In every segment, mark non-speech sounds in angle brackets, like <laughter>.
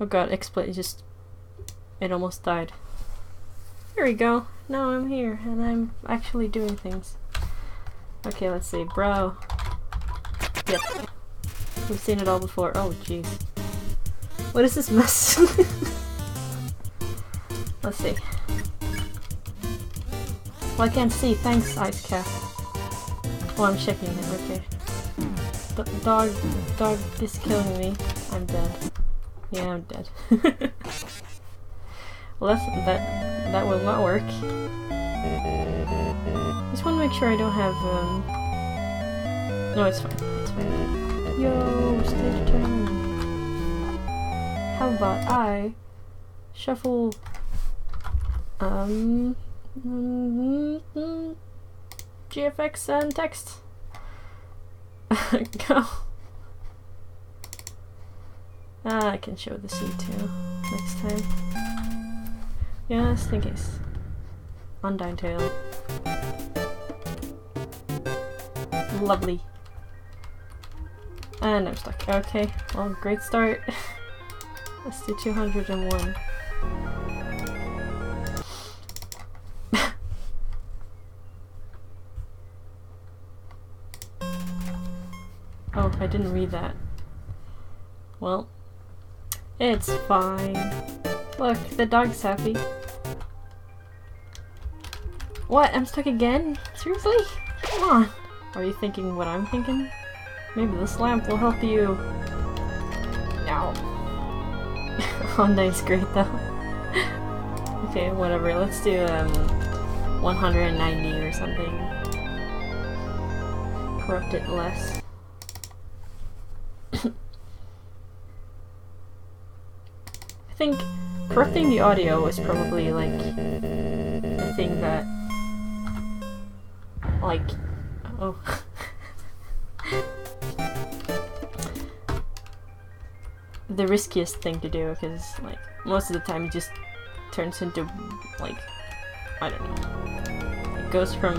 Oh god, exploit just... It almost died. Here we go. Now I'm here, and I'm actually doing things. Okay, let's see. Bro. Yep. We've seen it all before. Oh, jeez. What is this mess? <laughs> let's see. Well, I can't see. Thanks, Ice Cap. Oh, I'm checking it. Okay. D dog, dog is killing me. I'm dead. Yeah, I'm dead. <laughs> well, that's, that that will not work. Just want to make sure I don't have. Um... No, it's fine. It's fine. Yo, stage turn. How about I shuffle? Um. Mm GFX and text. <laughs> Go. Ah, I can show the sea too next time. Just in case. Undyne Tail. Lovely. And I'm stuck. Okay, well, great start. <laughs> Let's do 201. <laughs> oh, I didn't read that. Well, it's fine. Look, the dog's happy. What? I'm stuck again? Seriously? Come on. Are you thinking what I'm thinking? Maybe this lamp will help you. Ow. <laughs> oh, nice, great though. <laughs> okay, whatever. Let's do um 190 or something. Corrupt it less. Think corrupting the audio is probably like the thing that like oh. <laughs> The riskiest thing to do because like most of the time it just turns into like I don't know. It goes from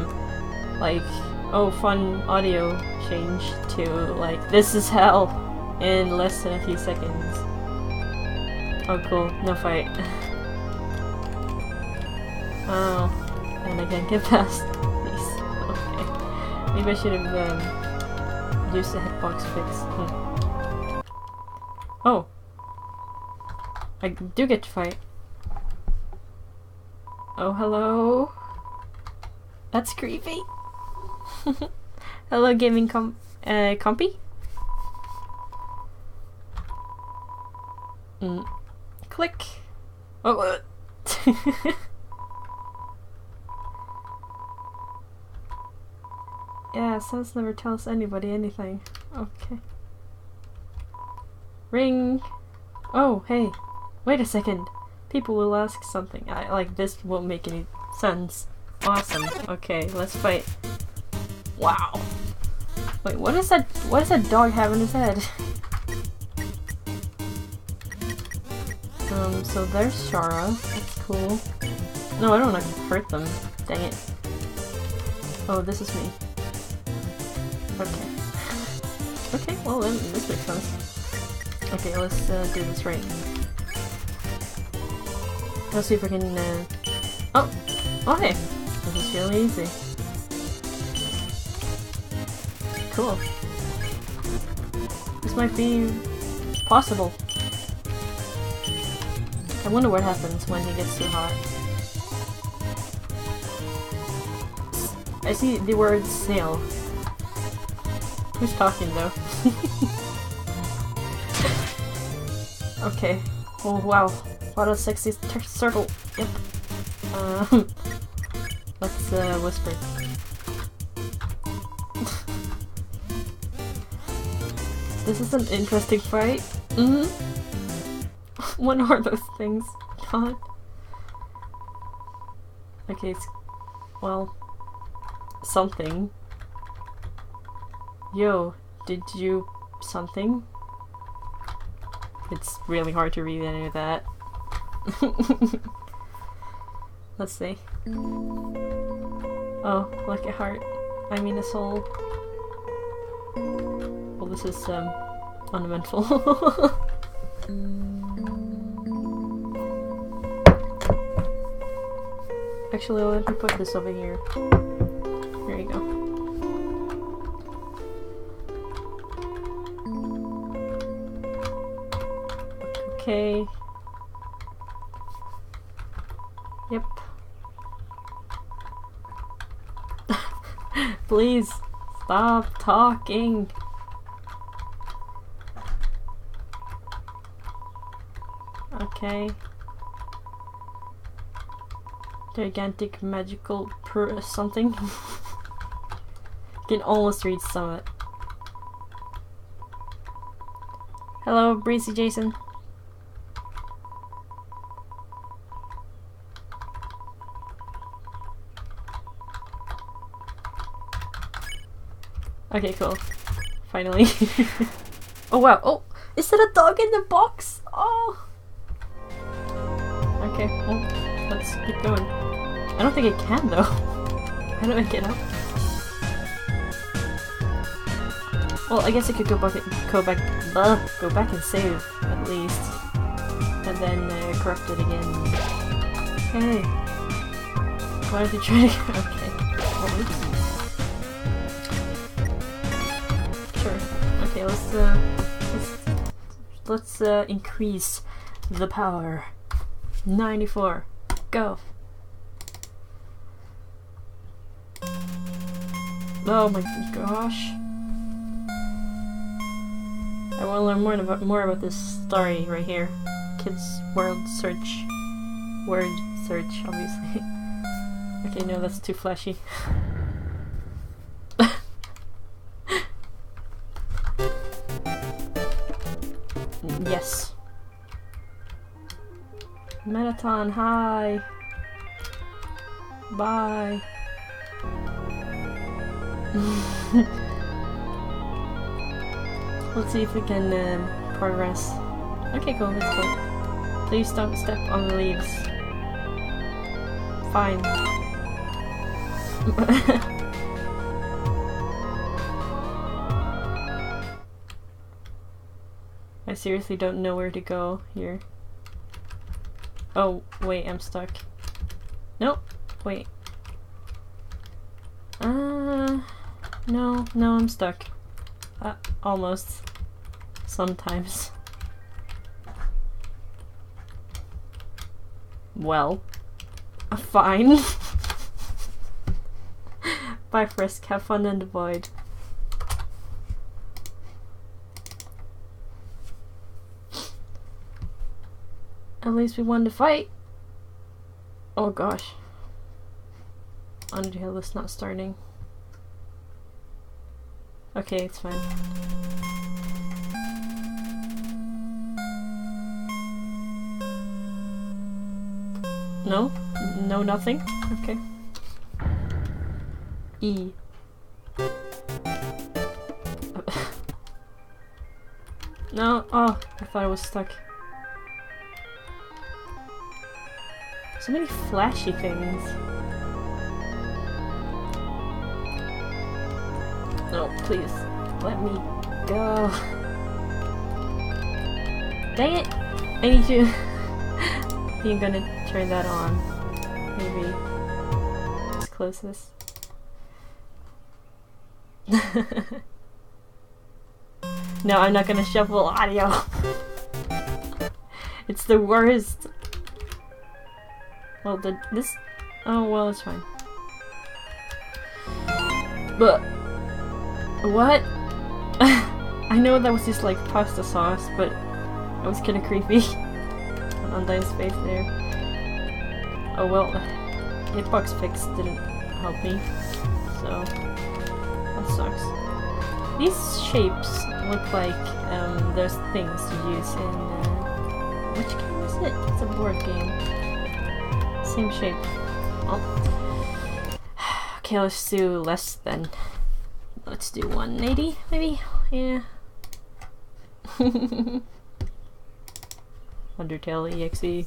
like oh fun audio change to like this is hell in less than a few seconds Oh cool, no fight. <laughs> oh, and I can't get <laughs> past these. Okay. Maybe I should have um, used the hitbox fix. Hmm. Oh! I do get to fight. Oh, hello? That's creepy. <laughs> hello, gaming com uh, compy? Mm. Click. Oh. Uh. <laughs> yeah, Sans never tells anybody anything. Okay. Ring. Oh, hey. Wait a second. People will ask something. I like this won't make any sense. Awesome. Okay, let's fight. Wow. Wait, what is that? What does that dog have in his head? <laughs> Um, so there's Shara. That's cool. No, I don't want to hurt them. Dang it. Oh, this is me. Okay. <laughs> Okay, well then, this makes sense. Okay, let's uh, do this right. Let's see if we can, uh... Oh! Oh hey! This is really easy. Cool. This might be possible. I wonder what happens when he gets too hot. I see the word snail. Who's talking though? <laughs> okay. Oh wow. What a sexy circle. Yep. Um, <laughs> let's uh, whisper. <laughs> this is an interesting fight. Mm hmm <laughs> what are those things? God. Okay, it's... Well... Something. Yo, did you... something? It's really hard to read any of that. <laughs> Let's see. Oh, like a heart. I mean a soul. Well, this is, um, uneventful. <laughs> Actually, let me put this over here. There you go. Okay. Yep. <laughs> Please stop talking. Okay. Gigantic magical per something. <laughs> Can almost read some of it. Hello, Breezy Jason. Okay, cool. Finally. <laughs> oh wow. Oh, is that a dog in the box? Oh. Okay, well, let's keep going. I don't think it can though. How <laughs> do I get up? Well, I guess I could go back, go back, uh, go back and save at least, and then uh, corrupt it again. Hey, why did you try to? <laughs> okay. Oops. Okay, let's uh, let's let's uh, increase the power. 94. Go. Oh my gosh. I want to learn more about more about this story right here. Kids World Search. Word search, obviously. <laughs> okay, no, that's too flashy. <laughs> Mettaton, hi. Bye. Let's see if we can um, progress. Okay, cool, let's go. Please don't step on the leaves. Fine. <laughs> I seriously don't know where to go here. Oh, wait, I'm stuck. Nope, wait. Uh, no, no, I'm stuck. Uh, almost. Sometimes. Well. Fine. <laughs> Bye Frisk, have fun in the void. At least we won the fight. Oh gosh. Underhill is not starting. Okay, it's fine. No? No nothing? Okay. E. <laughs> no, oh, I thought I was stuck. So many flashy things. No, please. Let me go. Dang it! I need think <laughs> I'm gonna turn that on. Maybe. Let's close this. <laughs> no, I'm not gonna shuffle audio. <laughs> it's the worst. Well, the, this... Oh, well, it's fine. But... What? <laughs> I know that was just like pasta sauce, but it was kinda creepy. <laughs> on Dice's face there. Oh well, hitbox fix didn't help me, so that sucks. These shapes look like um, those things you use in... Uh, which game is it? It's a board game same shape. <sighs> Okay, let's do less than. Let's do 180, maybe? Yeah. <laughs> Undertale EXE.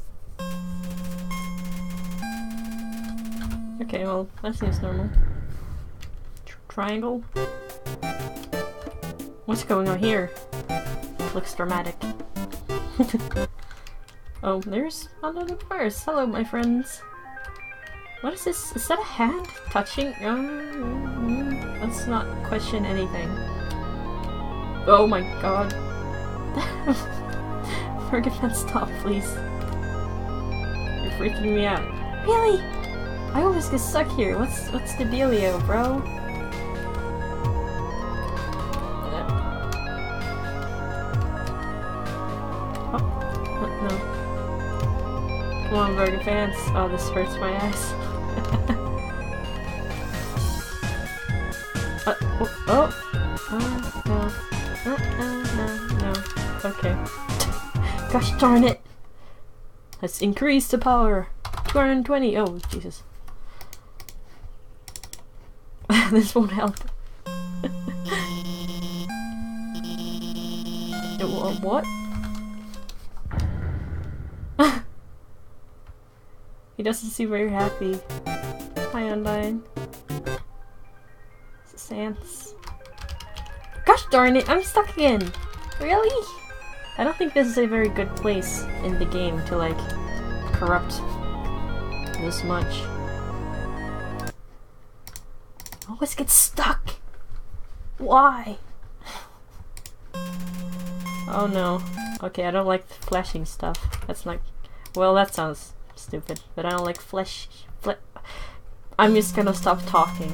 Okay, well, that seems normal. Tr triangle? What's going on here? Looks dramatic. <laughs> Oh, there's another verse. Hello, my friends. What is this? Is that a hand touching? Um, let's not question anything. Oh my god. <laughs> Ferguson, stop, please. You're freaking me out. Really? I always get stuck here. What's what's the dealio, bro? Burgerpants. Oh, this hurts my eyes. <laughs> uh, oh, oh. Uh, no. No, no. Okay. <laughs> Gosh darn it! Let's increase the power. 220. Oh, Jesus. <laughs> this won't help. what? He doesn't seem very happy. Hi, Undyne. Sans. Gosh darn it, I'm stuck again! Really? I don't think this is a very good place in the game to, like, corrupt this much. I always get stuck! Why? oh no. Okay, I don't like flashing stuff. That's like... Well, that sounds stupid, but I don't like flesh... Fle I'm just gonna stop talking.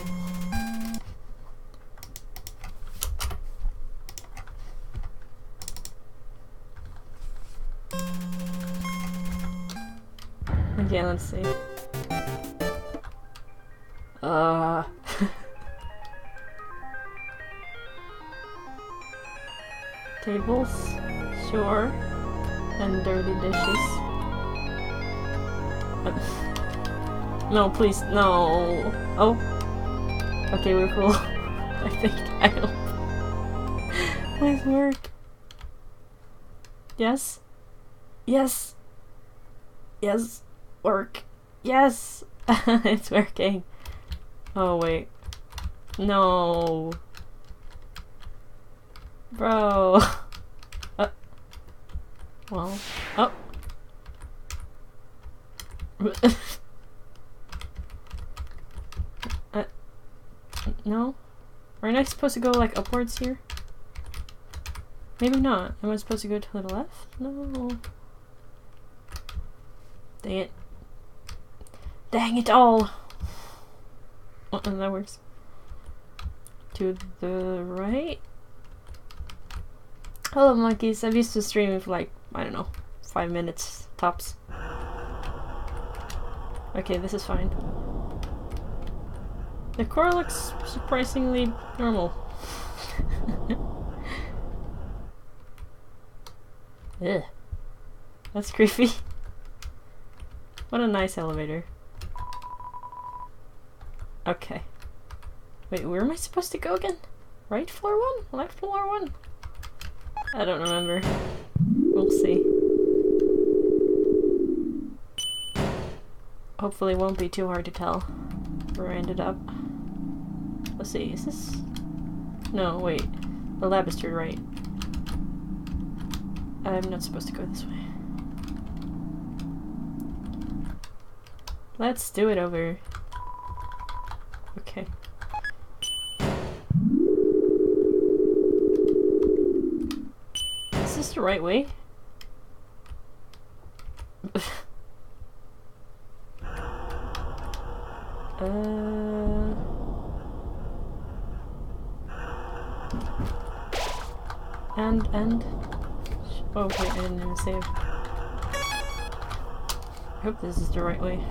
Okay, let's see. Uh... <laughs> Tables? Sure. And dirty dishes. <laughs> No, please, no. Oh. Okay, we're cool. <laughs> I think I don't. Please <laughs> work. Yes? Yes. Yes. Work. Yes! it's working. Oh, wait. No. Bro. Uh. Well. Oh. uh. No? Aren't I supposed to go, like, upwards here? Maybe not. Am I supposed to go to the left? No. Dang it. Dang it all! Oh, that works. To the right? Hello monkeys, I'm used to streaming for like, I don't know, five minutes tops. Okay, this is fine. The core looks surprisingly normal. <laughs> Ugh. That's creepy. What a nice elevator. Okay. Wait, where am I supposed to go again? Right floor one? Left floor one? I don't remember. We'll see. Hopefully won't be too hard to tell where I ended up. Let's see, is this... No, wait. The lab is to the right. I'm not supposed to go this way. Let's do it over. Okay. Is this the right way? <laughs> uh... And, and... Oh wait, I didn't even save. I hope this is the right way.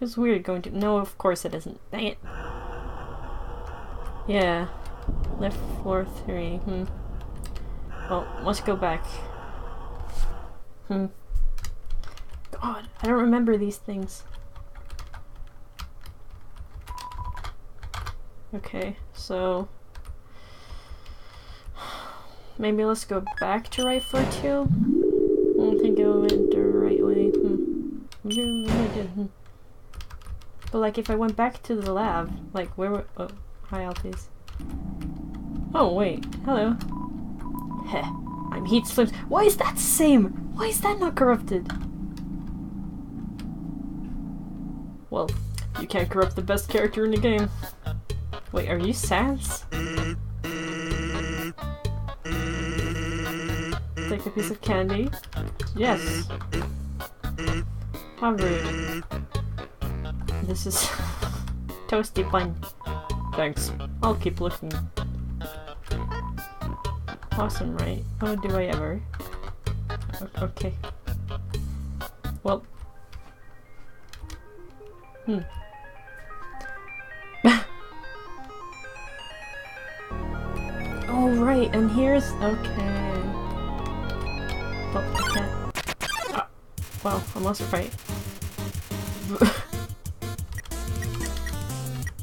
It's weird going to- no, of course it isn't. Dang it. Yeah. Left floor three. Hmm. Well, let's go back. Hmm. God, I don't remember these things. Okay, so... Maybe let's go back to right floor two? I don't think it went the right way. Hmm. But like if I went back to the lab, like where were- oh, hi Alphys. Oh wait, hello. Heh, I'm Heat Flames. Why is that same? Why is that not corrupted? Well, you can't corrupt the best character in the game. Wait, are you Sans? A piece of candy? Yes. How rude. This is <laughs> toasty bun. Thanks. I'll keep looking. Awesome, right? Oh, do I ever? O- okay. Well. Hmm. <laughs> oh, right, and here's... Okay. Well, I can't... Ah, well, must right. <laughs>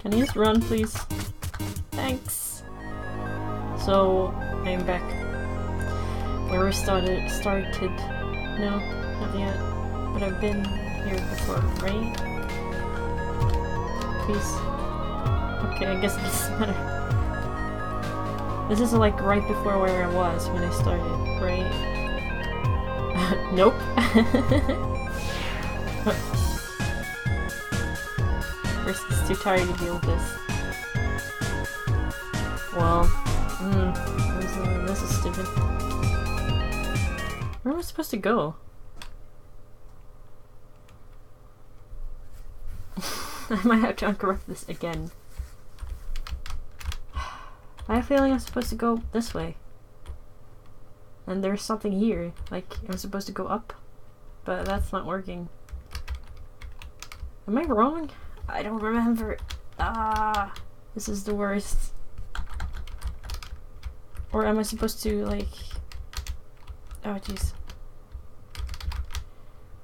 Can you just run, please? Thanks. So, I'm back. Where we started, started. No, not yet. But I've been here before, right? Please. Okay, I guess it doesn't <laughs> matter. This is like right before where I was when I started, right? <laughs> nope. <laughs> Risk is too tired to deal with this. Well, mm, this, is, this is stupid. Where am I supposed to go? <laughs> I might have to uncorrupt this again. <sighs> I have a feeling I'm supposed to go this way. And there's something here. Like, I'm supposed to go up. But that's not working. Am I wrong? I don't remember. Ah, this is the worst. Or am I supposed to, like... Oh, jeez.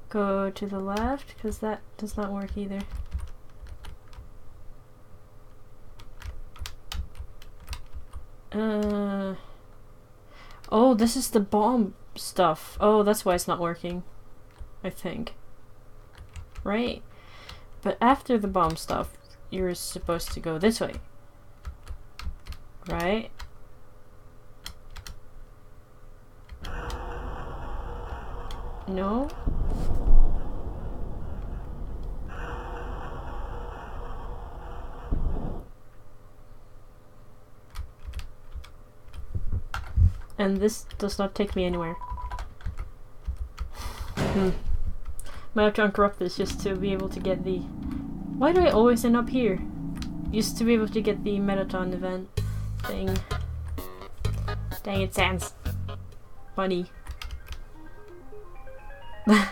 Go to the left, because that does not work either. Uh... Oh, this is the bomb stuff. Oh, that's why it's not working. I think. Right? But after the bomb stuff, you're supposed to go this way. Right? No? And this does not take me anywhere. Hmm. Might have to uncorrupt this just to be able to get the... Why do I always end up here? Used to be able to get the Mettaton event thing. Dang it, Sans. Funny. <laughs> okay,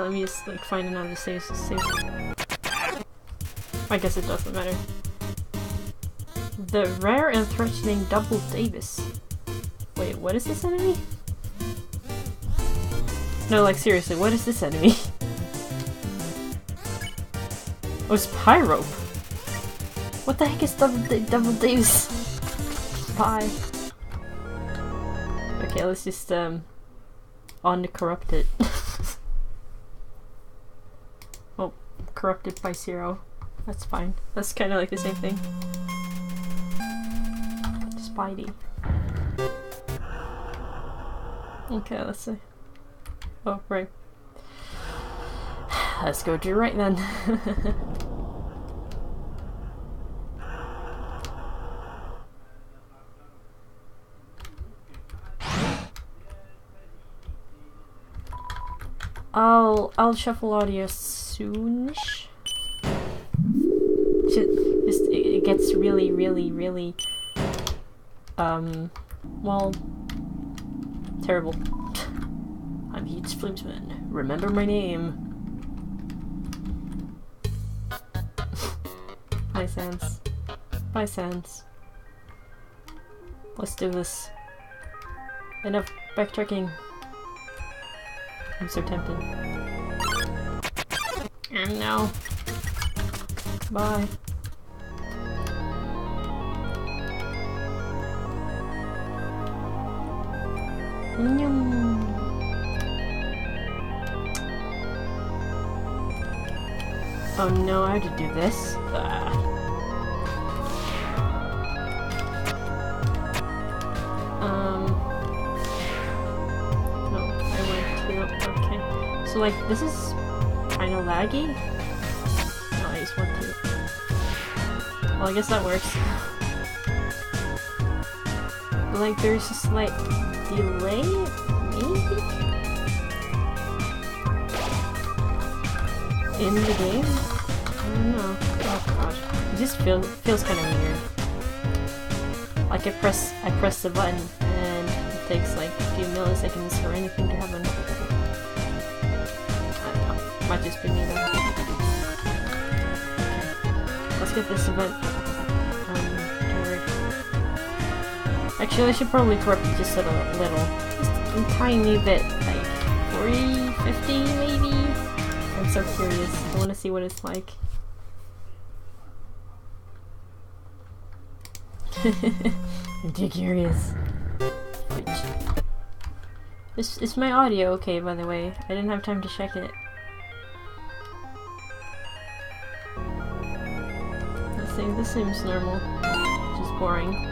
let me just like find another save. save. I guess it doesn't matter. The rare and threatening Double Davis. Wait, what is this enemy? No, like seriously, what is this enemy? <laughs> oh, it's Pyrope. What the heck is Double, double Davis? Bye. Okay, let's just um uncorrupt it. <laughs> oh, corrupted by zero. That's fine. That's kind of like the same thing. Spidey. Okay, let's see. Oh, right. <sighs> Let's go to right then. <laughs> I'll I'll shuffle audio soonish. Just it gets really, really, really um well terrible. I'm Heats Flamesman. Remember my name. Bye Sans. Bye Sans. Let's do this. Enough backtracking. I'm so tempted. And now. Bye. Yum. Oh no, I have to do this? Ah. Um. No, I went to. Okay. So, like, this is kind of laggy. No, I just want to. Well, I guess that works. Like, there's just slight delay, maybe? In the game? I don't know. Oh god. It just feels feels kind of weird. Like I press I press the button and it takes like a few milliseconds for anything to happen. I don't know. Might just be me though. Let's get this event Actually, I should probably corrupt it just a little. Just a tiny bit. Like 40, 50 maybe? I'm so curious. I want to see what it's like. <laughs> I'm too curious. Which is is my audio okay? By the way, I didn't have time to check it. I think. This seems normal. Just boring.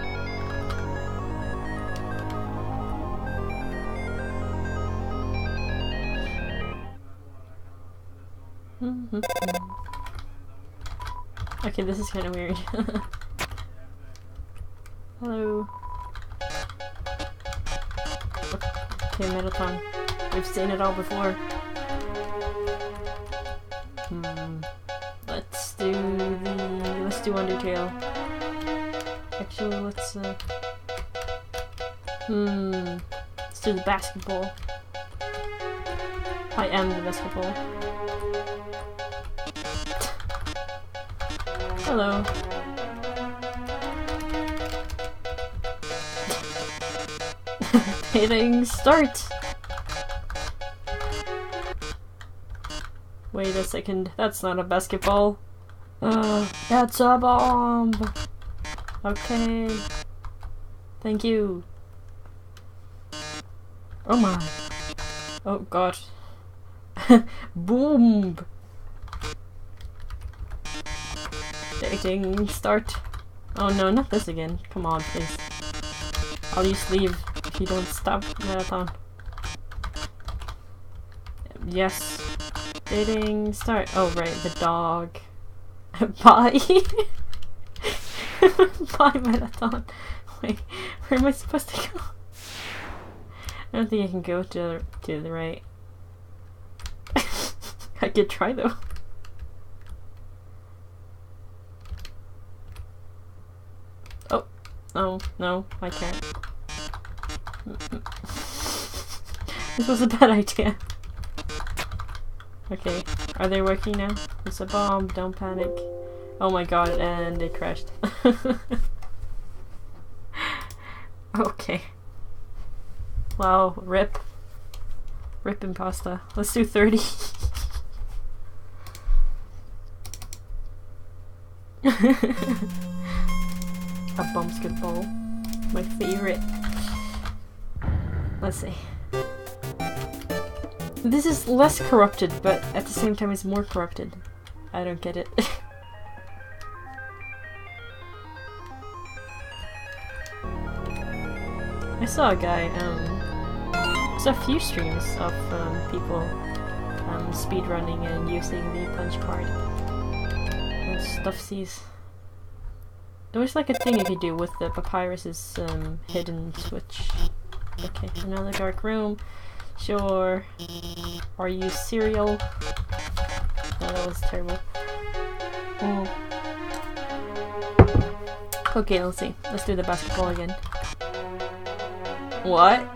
Okay, this is kind of weird. <laughs> Hello. Okay, Mettaton. We've seen it all before. Hmm. Let's do the... Let's do Undertale. Actually, let's, uh... Hmm. Let's do the basketball. I am the basketball. Hello. <laughs> Hitting start! Wait a second, that's not a basketball. Uh, that's a bomb! Okay. Thank you. Oh my. Oh god. <laughs> Boom! Dating start. Oh no, not this again. Come on, please. I'll just leave if you don't stop Mettaton. Yes. Dating start. Oh right, the dog. <laughs> Bye. <laughs> Bye Mettaton. Wait, where am I supposed to go? I don't think I can go to the, to the right. <laughs> I could try though. Oh, no, no, I can't. <laughs> this was a bad idea. Okay, are they working now? It's a bomb, don't panic. Oh my god, and it crashed. <laughs> okay. Wow, rip. Rip impasta. Let's do 30. <laughs> A bumpskid ball. My favorite. Let's see. This is less corrupted, but at the same time it's more corrupted. I don't get it. <laughs> I saw a guy, um, there's a few streams of um, people um, speedrunning and using the punch card. And stuff sees. There was like a thing you could do with the papyrus's um, hidden switch. Okay, another dark room. Sure. Are you cereal? No, that was terrible. Oh. Okay, let's see. Let's do the basketball again. What?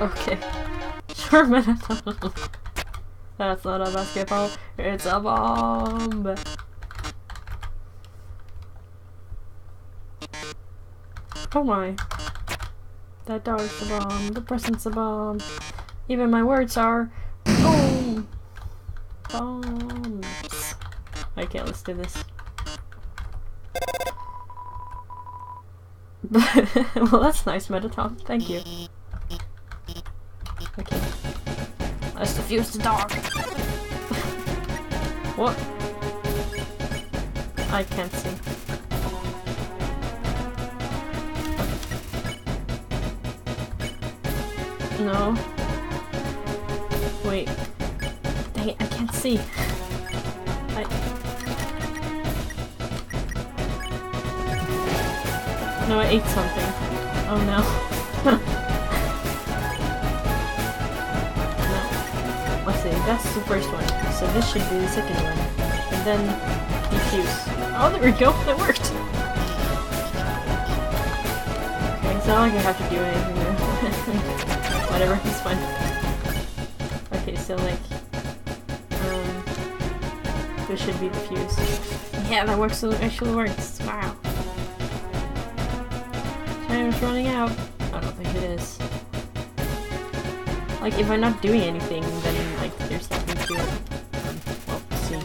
<laughs> Ugh. <laughs> Sure, Mettaton. <laughs> That's not a basketball, it's a bomb! Oh my. That dog's a bomb, the present's a bomb. Even my words are boom! Bombs. Okay, let's do this. <laughs> well, that's nice, Mettaton. Thank you. Okay. Let's defuse the dog. what? I can't see. No. Wait. Dang it, I can't see. I... No, I ate something. Oh no. <laughs> that's the first one. So this should be the second one. And then defuse. Oh, there we go, that worked! Okay, it's not like I have to do anything <laughs> there. Whatever, it's fine. Okay, so like, um, this should be the fuse. Yeah, that works. So it actually works. Wow. Time's running out. I don't think it is. Like, if I'm not doing anything, then like there's nothing to it. Well, see.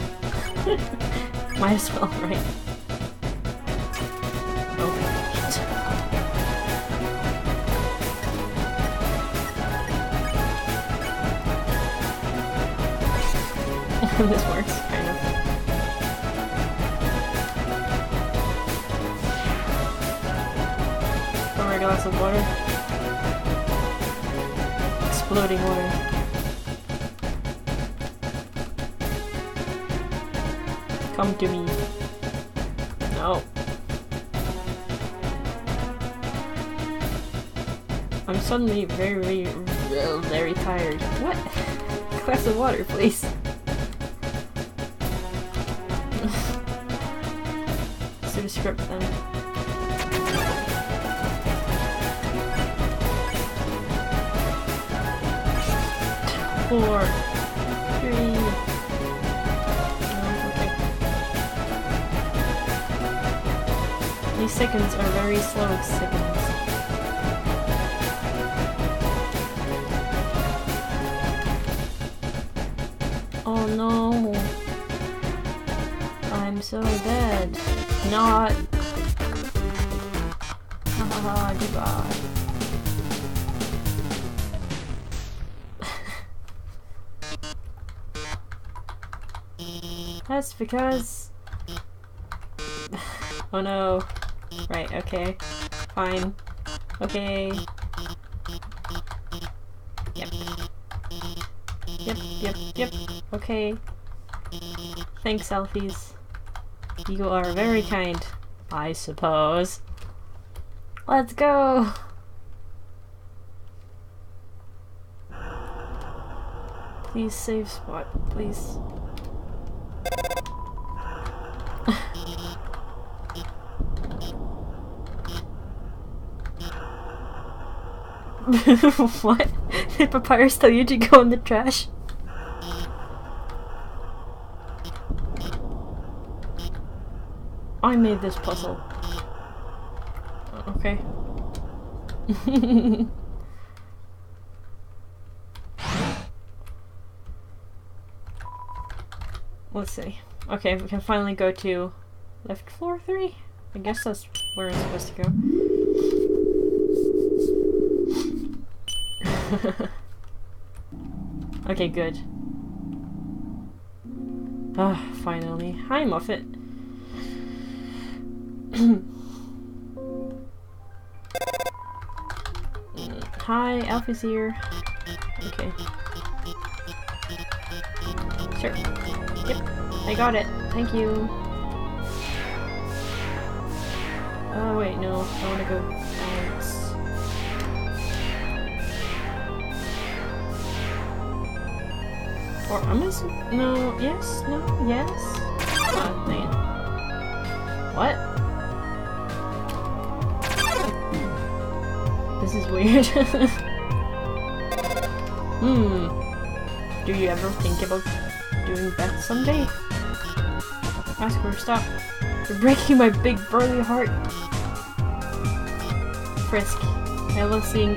<laughs> Might as well, right? Oh, <laughs> this works, kind of. Pour a glass of water. Exploding water. Come to me. No. I'm suddenly very, very, very tired. What? <laughs> glass of water, please. <laughs> script seconds are very slow seconds. Oh no. I'm so dead not. Haha, goodbye. <laughs> That's because... <sighs> oh no. Okay. Fine. Okay. Yep. Yep, yep, yep. Okay. Thanks, selfies. You are very kind, I suppose. Let's go! Please save spot, please. <laughs> what? Did Papyrus tell you to go in the trash? I made this puzzle. Uh, okay. <laughs> Let's see. Okay, we can finally go to left floor three. I guess that's where it's supposed to go. <laughs> okay, good. Ah, finally. Hi, Muffet. <clears throat> Hi, Alphys here. Okay. Sure. Yep, I got it. Thank you. Oh wait, no, I wanna go I'm gonna no, yes, no, yes. Oh. What? This is weird. <laughs> hmm. Do you ever think about doing that someday? Ask her stop. You're breaking my big burly heart. Frisk. I love seeing...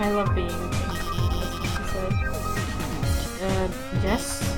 I love being... Yes?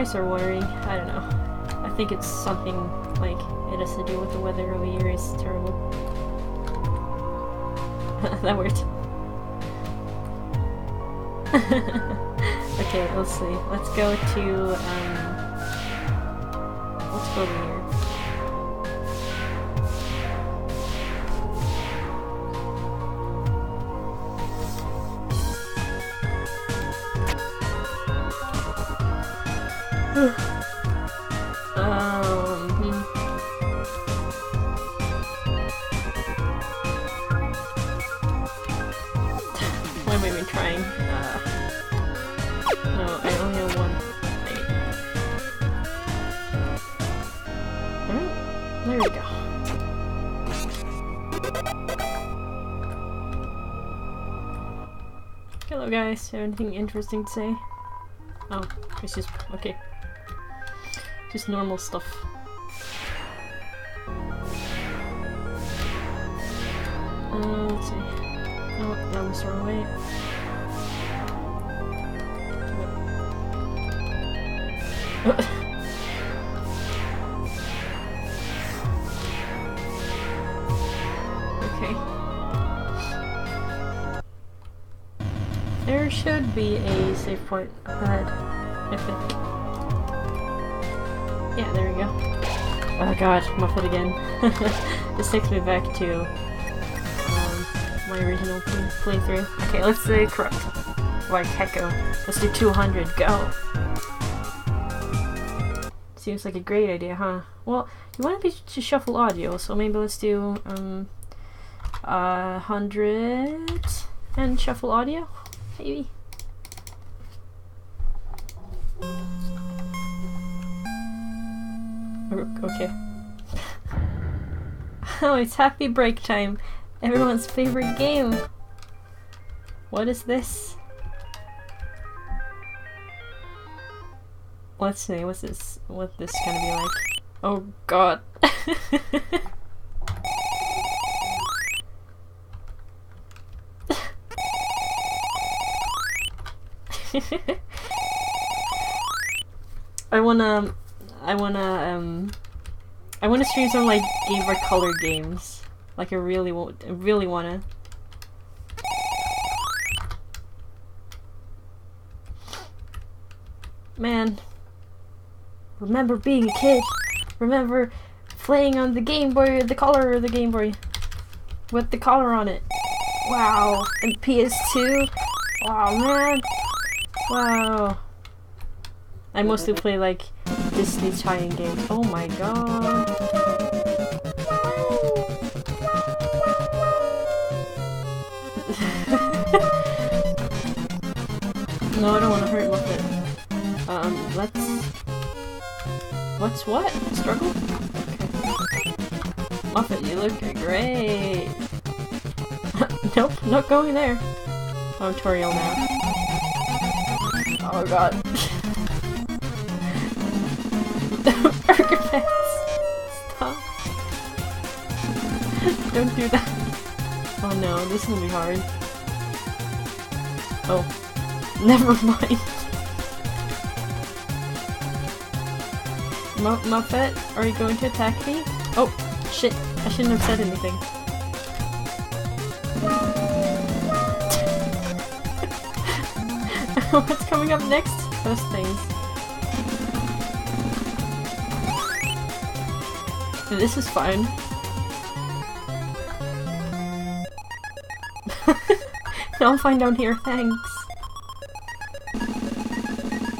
Eyes are watery. I don't know. I think it's something like it has to do with the weather over here. It's terrible. <laughs> that worked. <laughs> okay, let's see. Let's go to um. Guys, have anything interesting to say? Oh, it's just, okay. Just normal stuff. Oh god, Muffet again. <laughs> this takes me back to um, my original play- playthrough. Okay, let's say corrupt. Like Hecko. Let's do 200, go! Seems like a great idea, huh? Well, you want me to shuffle audio, so maybe let's do um, uh, 100 and shuffle audio, it's happy break time. Everyone's favorite game. What is this? Let's see, what's this what this gonna be like? Oh god. <laughs> I wanna I wanna um I wanna stream some like Game Boy Color games. Like I really want I really wanna. Man. Remember being a kid. Remember playing on the Game Boy, the color of the Game Boy. With the color on it. Wow. And PS2. Wow, man. Wow. I mostly play like Disney tie-in games. Oh my god. <laughs> no, I don't want to hurt Muffet. Um, let's... What's what? Struggle? Muffet, you look great. <laughs> nope, not going there. Tutorial now. Oh god. Do <laughs> that. Oh no, this will be hard. Oh. <laughs> Never mind. Mu Muffet, are you going to attack me? Oh, shit. I shouldn't have said anything. <laughs> What's coming up next? Those things. This is fun. I'm fine down here, thanks.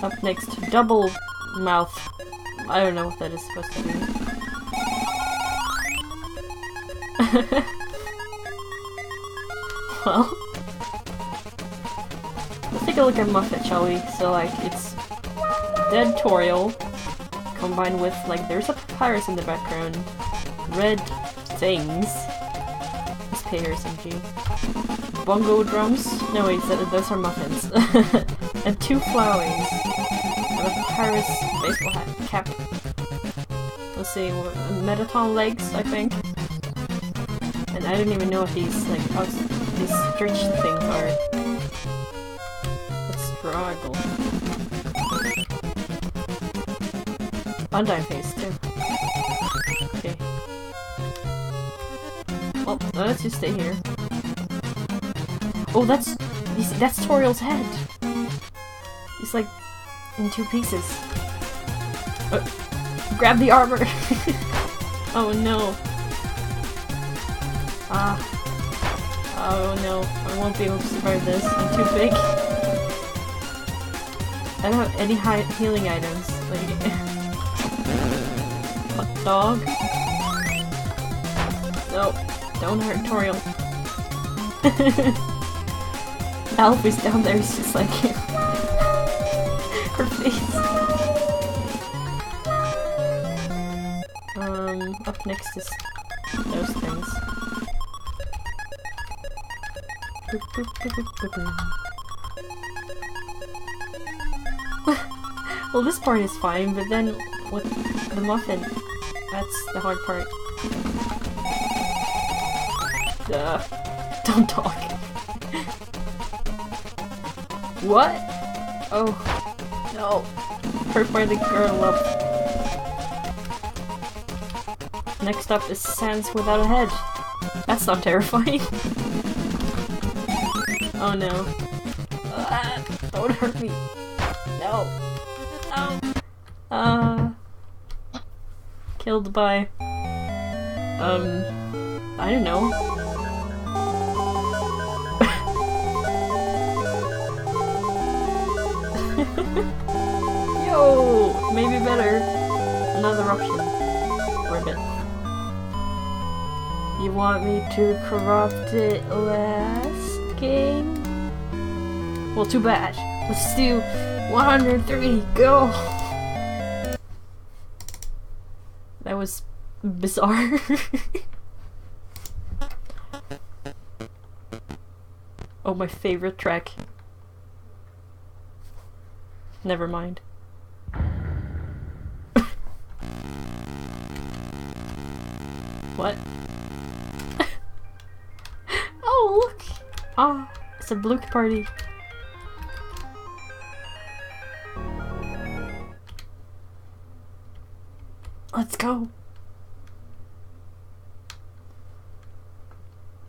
Up next, double mouth. I don't know what that is supposed to be. <laughs> well, let's take a look at Muffet, shall we? So, like, it's Dead Toriel combined with, like, there's a papyrus in the background, red things. It's pears and G. Bongo drums? No, wait, th- those are muffins. <laughs> and two flowers. And a papyrus baseball hat cap. Let's see, what- Mettaton legs, I think. And I don't even know what these, like, outs- these stretch things are. Let's struggle. Undyne face too. Okay. Well, let's just stay here. Oh, that's that's Toriel's head. He's like in two pieces. Uh, grab the armor. <laughs> oh no. Ah. Oh no, I won't be able to survive this. I'm too big. I don't have any high healing items. Like, <laughs> dog. No, don't hurt Toriel. <laughs> Alphys down there. He's just like <laughs> her face. Um, up next is those things. <laughs> Well, this part is fine, but then with the muffin, that's the hard part. Duh. <laughs> Don't talk. What? Oh. No. Hurt by the girl up. Next up is Sans without a head. That's not terrifying. <laughs> oh no. Ah, don't hurt me. No. No. Uh. Killed by. Um. I don't know. Yo! Maybe better. Another option. Ribbit. You want me to corrupt it last game? Well, too bad. Let's do 103. Go! That was bizarre. <laughs> oh, my favorite track. Never mind. It's a Blook party. Let's go.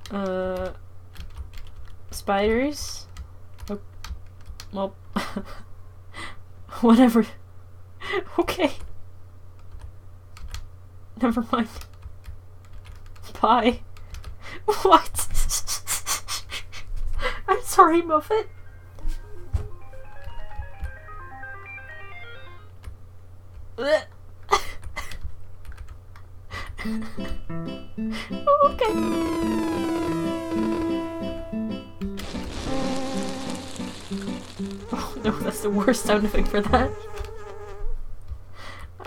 Uh, spiders. Oh, <laughs> well, whatever. <laughs> okay. Never mind. Bye. <laughs> What? I'm sorry, okay. Oh no, that's the worst sound effect for that.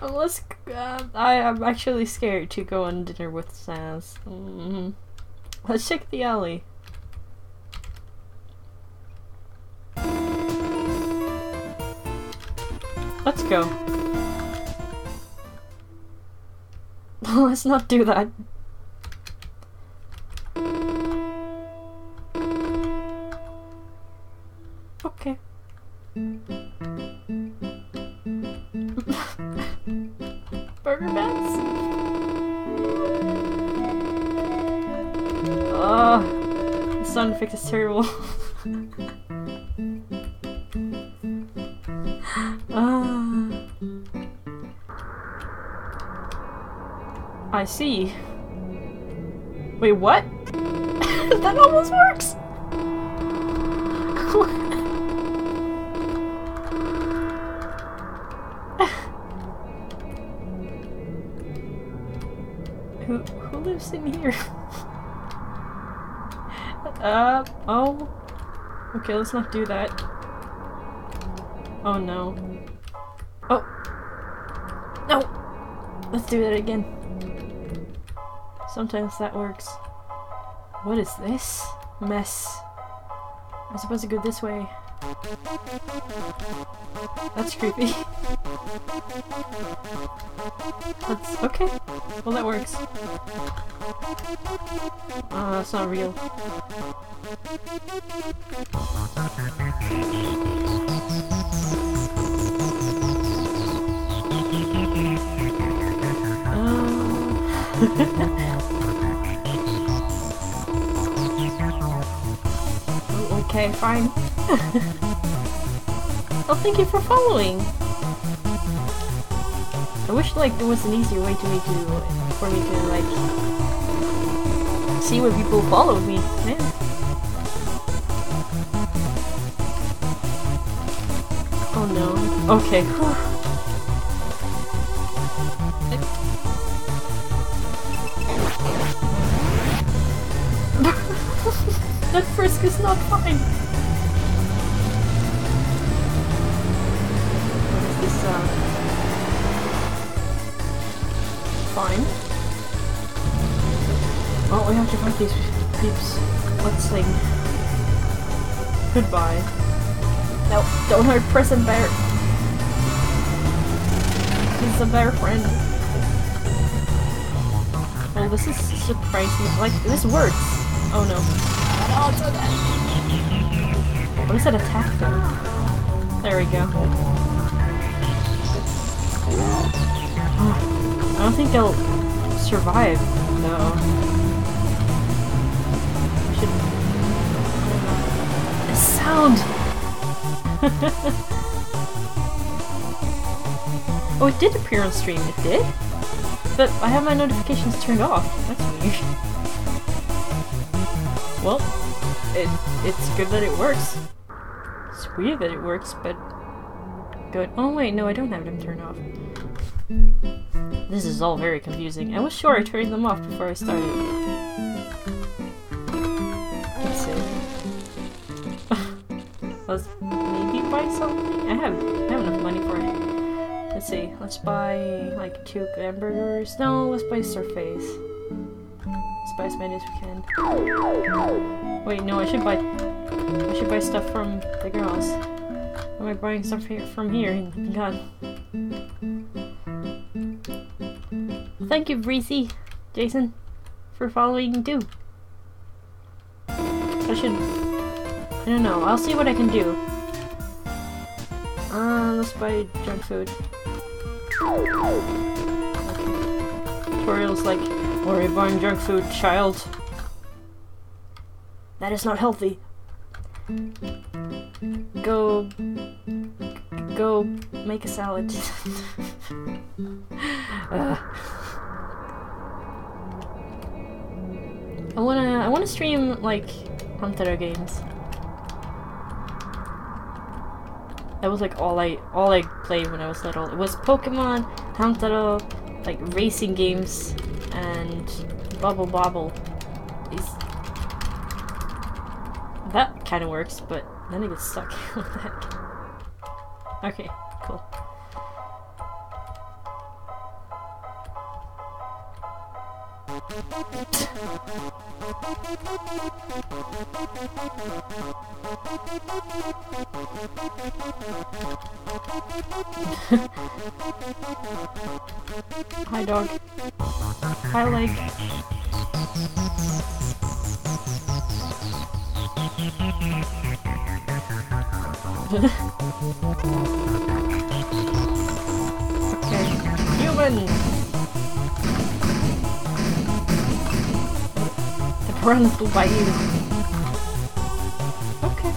Uh, let's. Uh, I am actually scared to go on dinner with Saz. Mm -hmm. Let's check the alley. Let's go. <laughs> Let's not do that. Okay. <laughs> Burgerpants? Ugh. The sound effect is terrible. <laughs> I see. Wait, what? <laughs> that almost works! <laughs> who, who lives in here? <laughs> uh, oh. Okay, let's not do that. Oh no. Oh! No! Let's do that again. Sometimes that works. What is this? Mess. I'm supposed to go this way. That's creepy. That's okay. Well, that works. Ah, uh, that's not real. oh, <laughs> okay, fine. <laughs> oh, thank you for following. I wish like there was an easier way to me to for me to like see when people follow me. Man. Oh no. Okay. <sighs> that frisk is not fine. What is this sound? Fine. Oh, we have to fight these peeps. Let's sing. Goodbye. No, don't hurt Prison Bear. He's a bear friend. Well, this is surprising. Like, this works. Oh no. It's okay. What is that attack? There we go. I don't think they'll survive, though. Should... The sound! <laughs> oh, it did appear on stream. It did? But I have my notifications turned off. That's weird. <laughs> Well, it, it's good that it works. It's weird that it works, but good. Oh wait, no, I don't have them turned off. This is all very confusing. I was sure I turned them off before I started. Let's see. <laughs> Let's maybe buy something? I have, I have enough money for it. Let's see, let's buy like two hamburgers. No, let's buy Surface. As we can. Wait, no, I should buy I should buy stuff from the girls. Am I buying stuff here from here? God. Thank you, Breezy, Jason, for following too. I should. I don't know. I'll see what I can do. Uh, let's buy junk food. Okay. Toriel's like, worry buying junk food, child. That is not healthy. Go. Go make a salad. <laughs> uh. I wanna I wanna stream like Huntero games. That was like all I all I played when I was little. It was Pokemon, Huntero, like racing games, and Bubble Bobble. These that kind of works, but then it gets stuck. <laughs> Okay, cool. <laughs> Hi, dog. Hi, leg. <laughs> okay, human. Okay.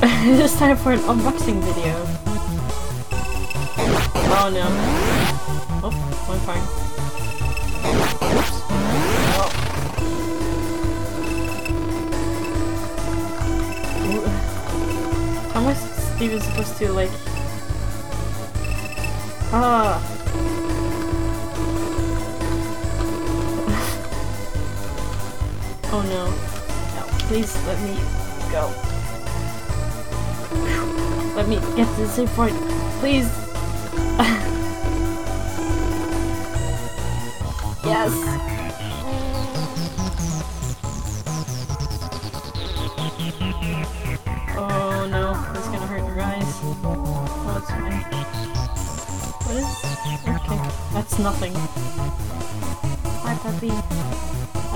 <laughs> it's time for an unboxing video. Oh no. Oh, I'm fine. I even supposed to like... Ah! <laughs> oh no. No, please let me go. <laughs> Let me get to the save point. Please. <laughs> yes. Nothing. Hi, puppy.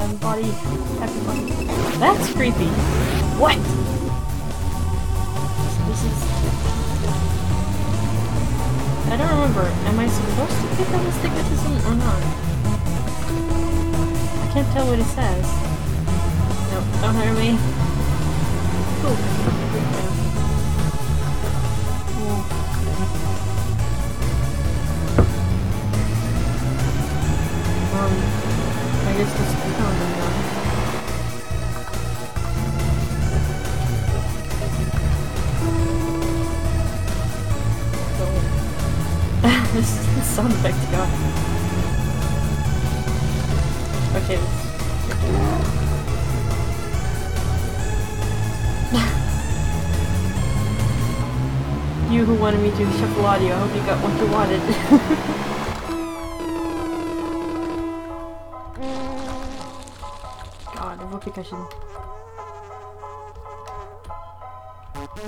Everybody. Um, Everybody. That's creepy. What? This is... I don't remember. Am I supposed to pick up astigmatism or not? I can't tell what it says. Nope, don't hurt me. Cool. Sound effect go. Okay, <laughs> you who wanted me to shuffle audio, I hope you got what you wanted. <laughs> God, a whoopee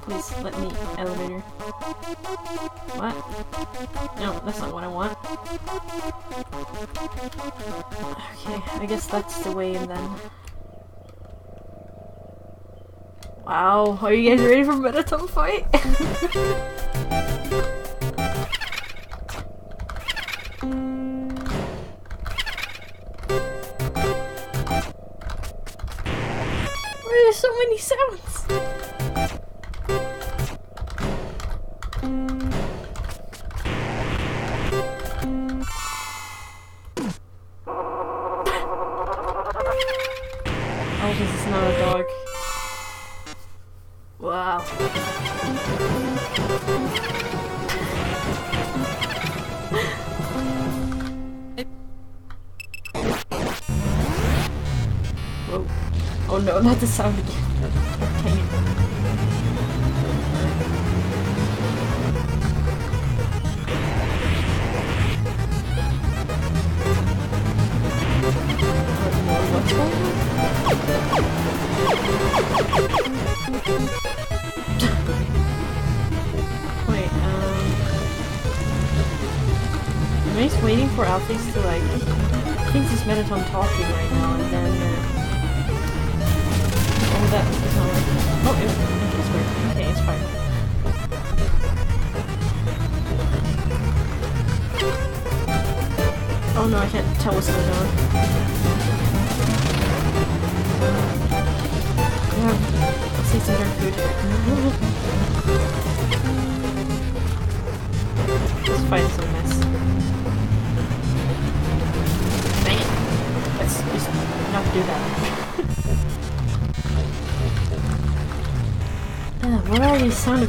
Please let me elevator. What? No, that's not what I want. Okay, I guess that's the way in then. Wow, are you guys ready for a Mettaton fight? <laughs> Why are there so many sounds? Oh, this is not a dog. Wow. <laughs> Oh no, not the sound again.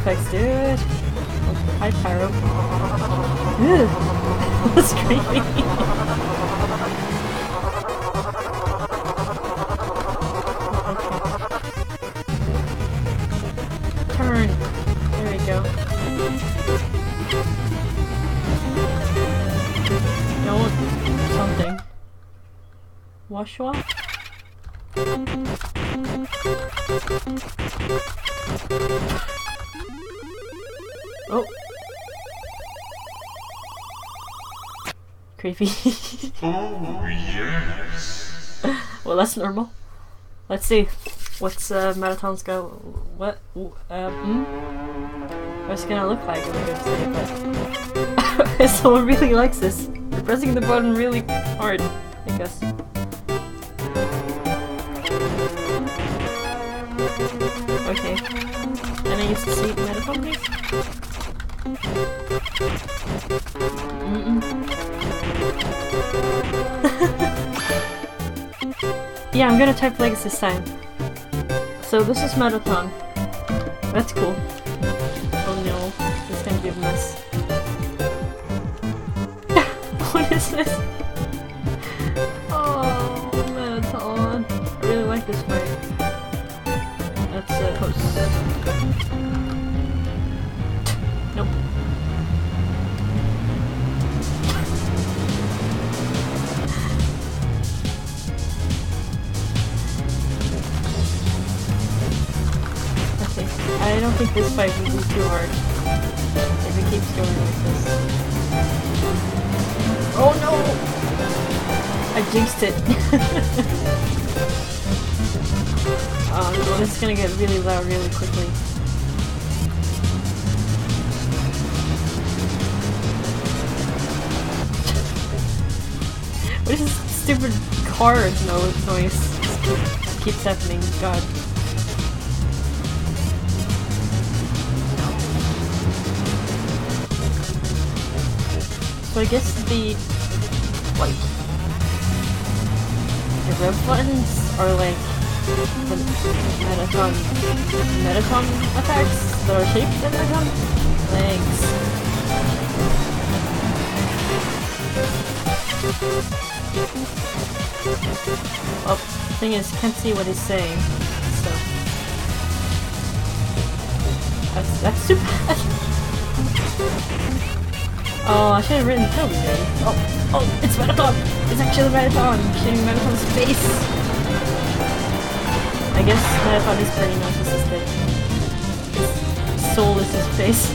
Effects, dude? Hi, Pyro. Ew. <laughs> That's creepy. Turn. There we go. No, something. Wash wash? Creepy. <laughs> Oh, yes. well, that's normal. Let's see. What's uh, Mettaton's go? What? Uh, hmm? What's it gonna look like? Say, but <laughs> someone really likes this. You're pressing the button really hard. I guess. Okay. And I used to see Marathon, please. <laughs> Yeah, I'm gonna type legs this time. So this is Mettaton. That's cool. Oh no, it's gonna be a mess. <laughs> what is this? think <laughs> this fight will be too hard. If it keeps going like this. Oh no! I jinxed it. <laughs> oh no, this is gonna get really loud really quickly. <laughs> what is this stupid card noise? keeps happening, god. So I guess the like the rev buttons are like the Mettaton Mettaton effects that are shaped in Mettaton. Thanks. Thing is, can't see what he's saying, Oh, I should have written then. Oh, oh, it's Mettaton! It's actually Mettaton! Shooting Mettaton's face! I guess Mettaton is pretty narcissistic. His soul is his face.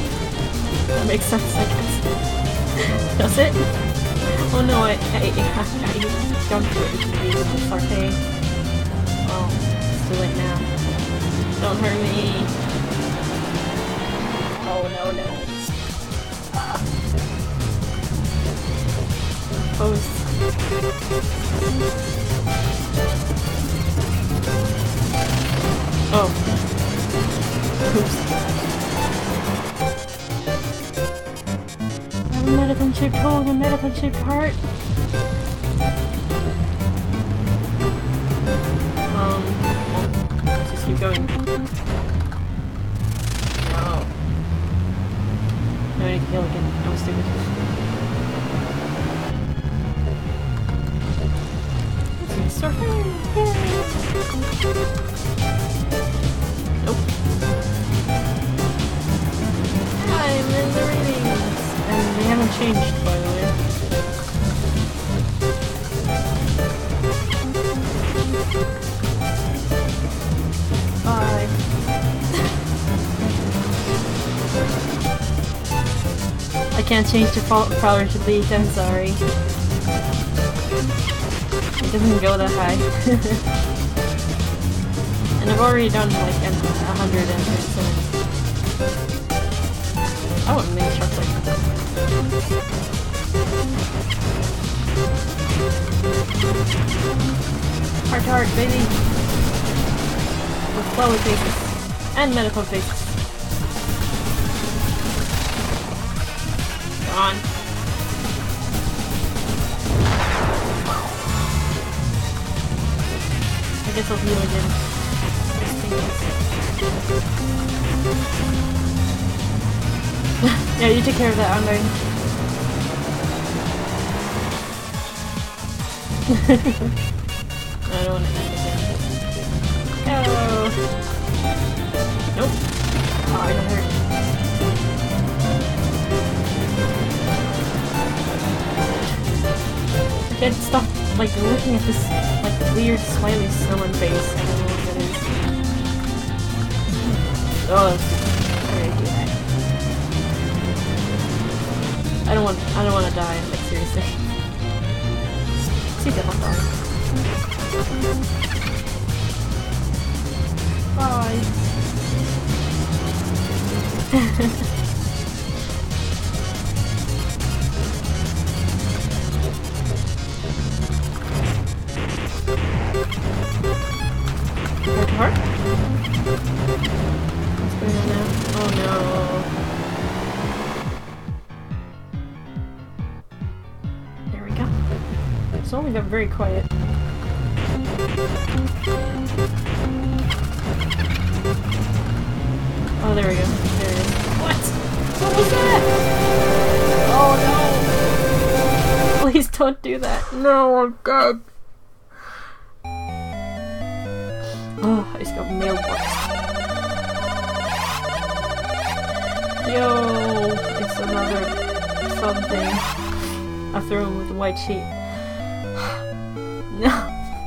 That makes sense, I guess. <laughs> Does it? Oh no, I, I, I, I jumped for it. It's okay. Oh, it's too late now. Don't hurt me. Oh no, no. Pose. Oh. Oops. A medicine shaped hole, a medicine shaped heart. Um, let's just keep going. No. No, I need to heal again. I was stupid. Nope. I'm in the readings! And they haven't changed, by the way. Bye. I can't change the power to lead, I'm sorry. It doesn't go that high. <laughs> I've already done like a hundred entries, so I mini trucks like that. Heart to heart, baby! With Flowey faces. And medical faces. On. I guess I'll heal again. This thing is- yeah, you take care of that, I'm going. <laughs> I don't want to eat again. Hello! Oh. Nope. Oh, I got hurt. I can't stop, like, looking at this, like, weird smiley snowman face. Oh, that's. I don't want, I don't want to die, like, seriously. See the hot. Bye. <laughs> It's only got very quiet. Oh, there we go. There it is. What? What was that? Oh no! Please don't do that. No, I'm dead. Oh, I just got mailbox. Yo, it's another something. I throw him with the white sheet.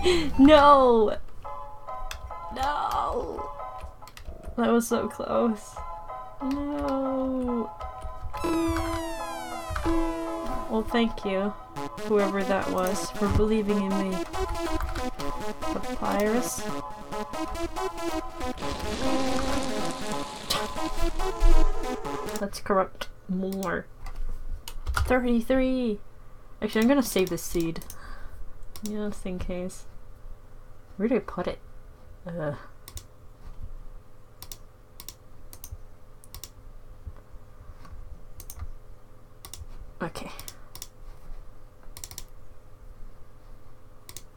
<laughs> No, no. That was so close. No. Well, thank you, whoever that was, for believing in me. Papyrus. Let's corrupt more. 33! Actually, I'm gonna save this seed. Just in case. Where do I put it? Ugh. Okay.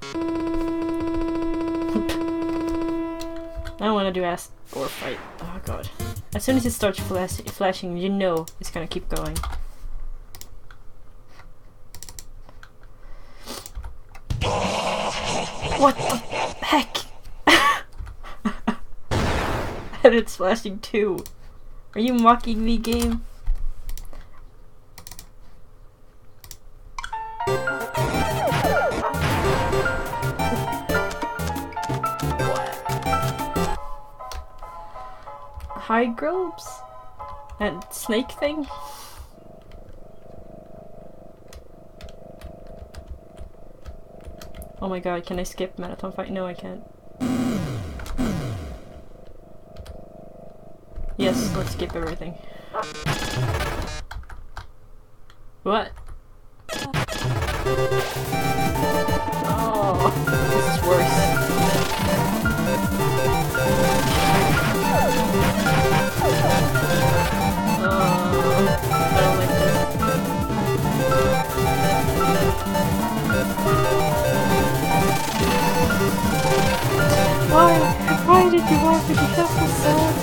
<laughs> I don't want to do ass or fight. Oh god. As soon as it starts flash flashing, you know it's gonna keep going. What the heck? <laughs> and it's flashing too. Are you mocking me, game? High Grobes? And snake thing? Oh my god, can I skip Mettaton fight? No, I can't. Yes, let's skip everything. What? You me to have the sound?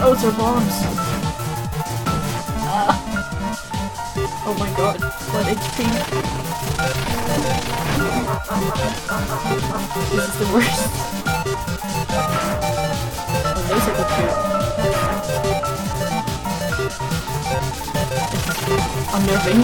Oh, those are bombs. Ah. Oh my god, what HP. This is the worst. Oh, those are the two. Unnerving.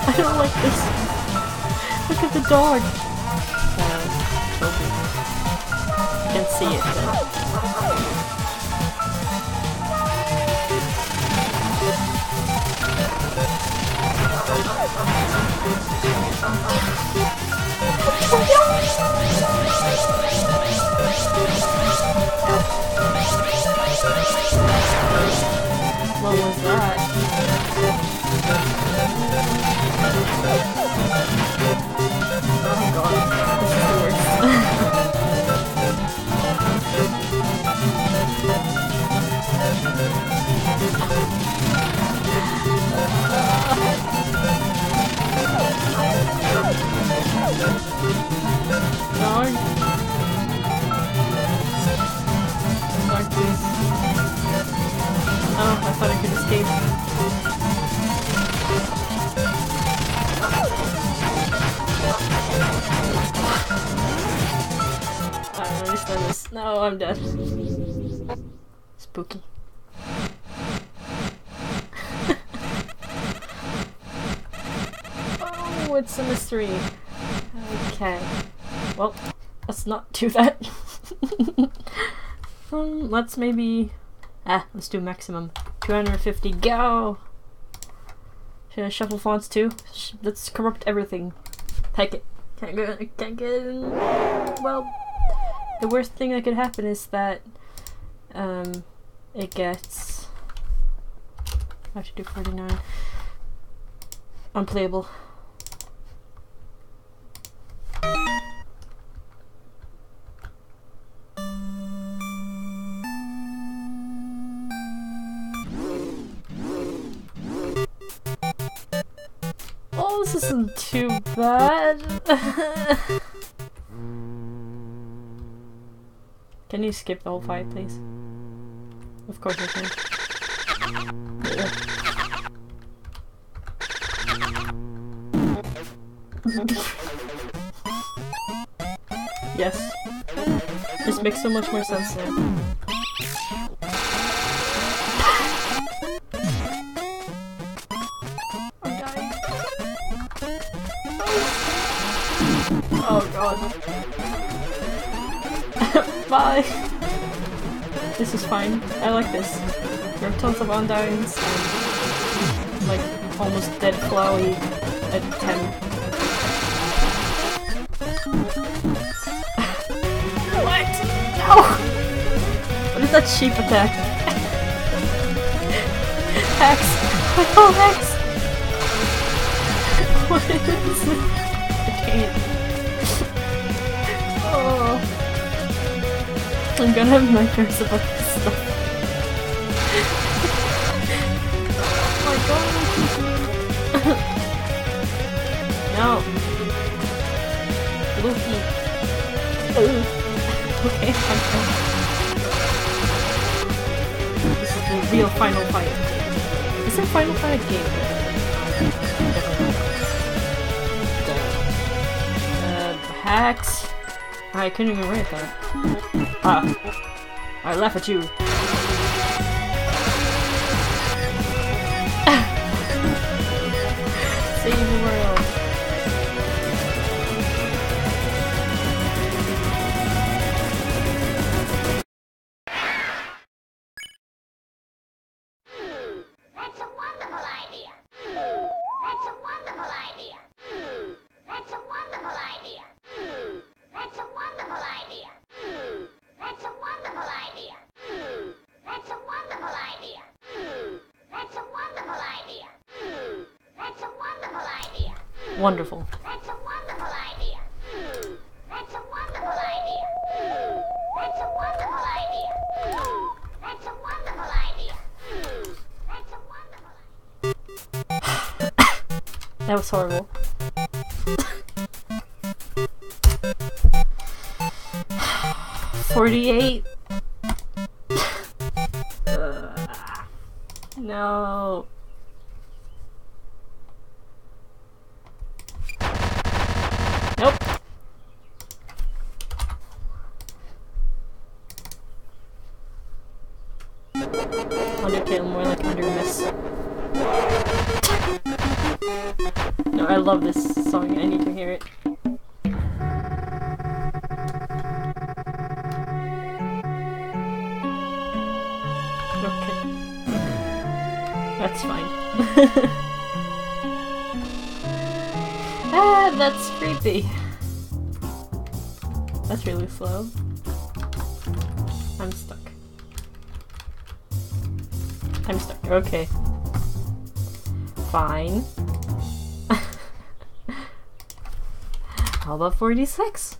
I don't like this. Look at the dog. Uh, you can see it though. What was that? Oh god, this is the worst. Oh, this. No, I'm dead. Spooky. oh, mystery. Okay. Well, let's not do that. <laughs> um, let's maybe. Ah, let's do maximum. 250, go! Should I shuffle fonts too? Sh- let's corrupt everything. Heck it. Can't get, can't get in. Well, the worst thing that could happen is that um, it gets. I have to do 49. Unplayable. <laughs> can you skip the whole fight, please? Of course I can. <laughs> Yes. This makes so much more sense now. Bye. This is fine. I like this. There are tons of Undynes. Like, almost dead Flowey at 10. <laughs> what? No! What is that sheep attack? <laughs> Hex! Oh, <laughs> Hex! What is this? I can't. I'm gonna have nightmares about this stuff. oh my god. no. Luffy. Okay, I'm <laughs> fine. This is the real final fight. Is there final fight a game? Uh, hacks. I couldn't even write that. Ah. I laugh at you. Nope. Undertale more like under miss. No, I love this song. I need to hear it. Okay. That's fine. <laughs> that's creepy. That's really slow. I'm stuck. I'm stuck. Okay. Fine. <laughs> How about 46?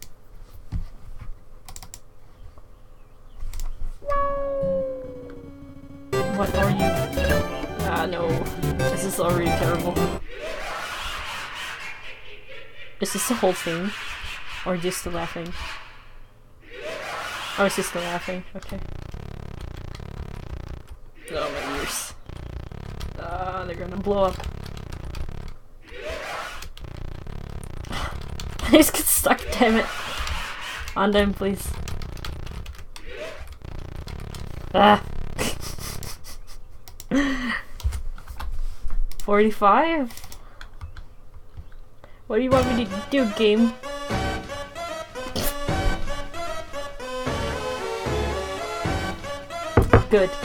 The whole thing? Or just the laughing? Oh, it's just the laughing. Okay. Oh, my ears. Ah, they're gonna blow up. I <laughs> just get stuck, damn it. On them, please. Ah. <laughs> 45? What do you want me to do, game? Good. <laughs>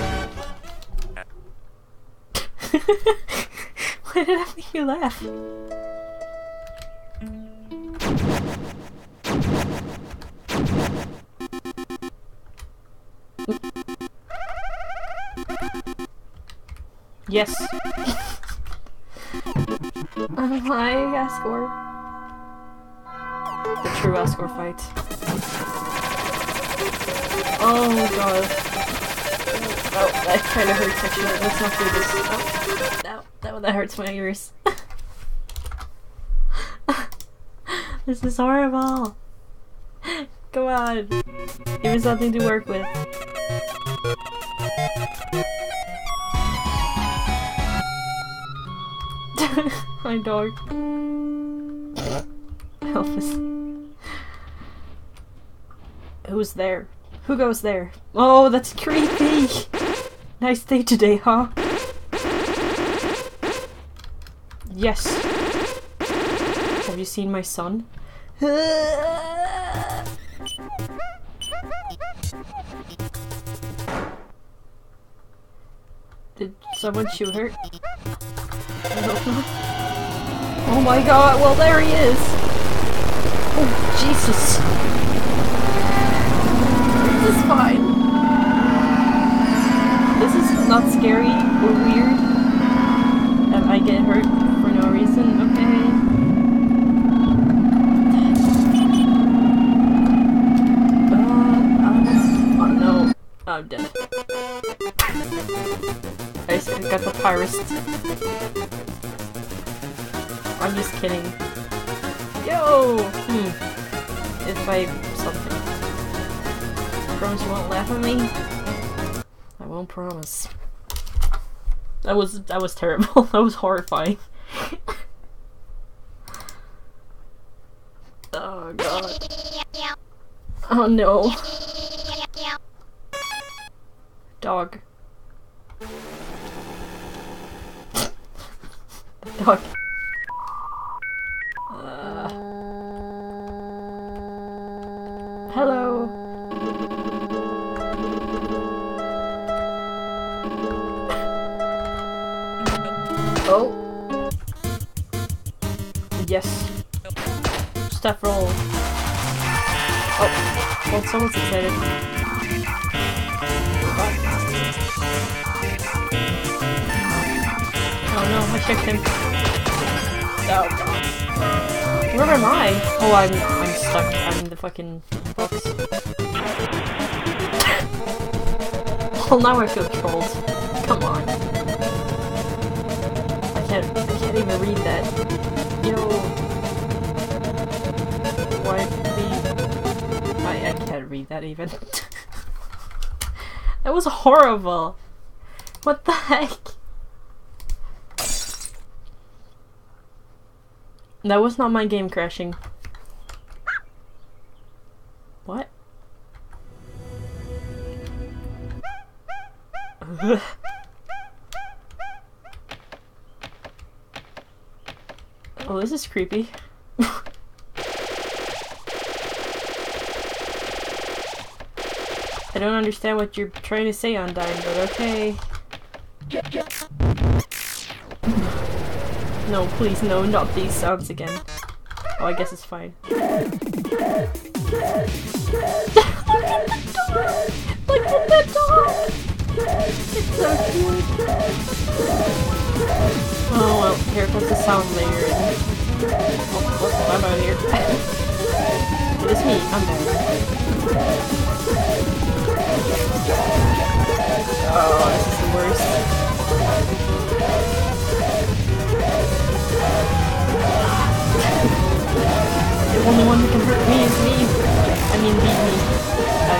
Why did I make you laugh? Yes. Hi, Asgore. The true Asgore fight. Oh god. Oh, that kind of hurts actually. Let's not do this. Oh, that, that, that hurts my ears. <laughs> this is horrible. Come on. Give me something to work with. <laughs> my dog. Elvis. Who's there? Who goes there? Oh, that's creepy! Nice day today, huh? Yes. Have you seen my son? Did someone shoot her? <laughs> Oh my god, well there he is! Oh, Jesus. This is fine. This is not scary or weird. And I get hurt for no reason, okay? Uh, oh. I'm dead. I just got the pyrist. I'm just kidding. Yo! Hmm. If I something. Promise you won't laugh at me? I won't promise. That was that was terrible. <laughs> that was horrifying. <laughs> oh god. Oh no. Dog. <laughs> Dog. Stuff roll. Oh. Well, someone's excited. Oh no, I checked him. Oh god. Where am I? Oh, I'm I'm stuck. I'm the fucking box. <laughs> well, now I feel trolled. Come on. I can't. I can't even read that. Yo. Me? I I can't read that even. <laughs> that was horrible. What the heck? That was not my game crashing. What? <laughs> oh, this is creepy. <laughs> I don't understand what you're trying to say, Undyne, but okay. No, please, no, not these sounds again. Oh, I guess it's fine. Look at that dog! It's so cute! Oh well, here comes the sound layer. Oh, oh, I'm out here. <laughs> it's me, I'm there. Oh, this is the worst. The only one who can hurt me is me. I mean, beat me. I...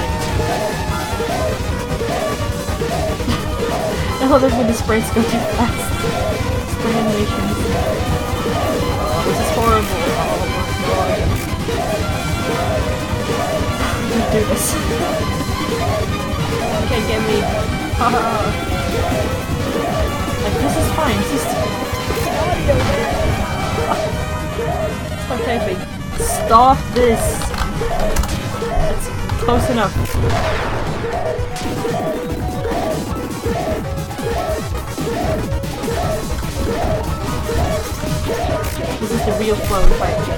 <laughs> oh, there's when the sprites go too fast. Spray animations. This is horrible. Oh my god. Do this. Can't get me. <laughs> Like, this is fine. It's just... Stop typing. Stop this! That's close enough. This is the real flow fight.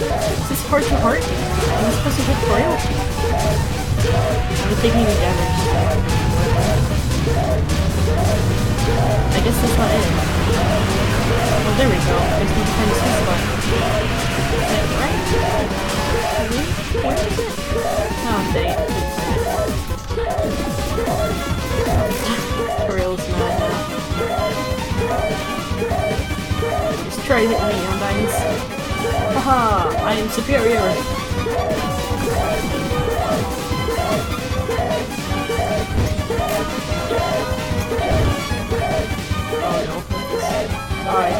Is this heart to heart? Am I supposed to hit foil? I'm taking damage. I guess that's not it. Oh, there we go. I just need to the spot. Is that right? Really? Where is it? Oh, dang <sighs> it. Reals mad now. Just try to hit me, Undynes. Haha! I am superior! Die.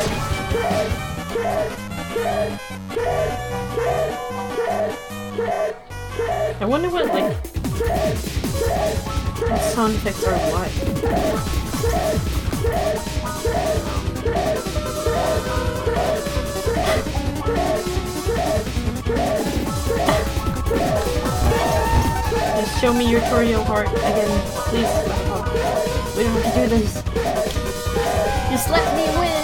I wonder what, like, sound effects are what. Show me your tutorial heart again, please. We don't have to do this. Just let me win!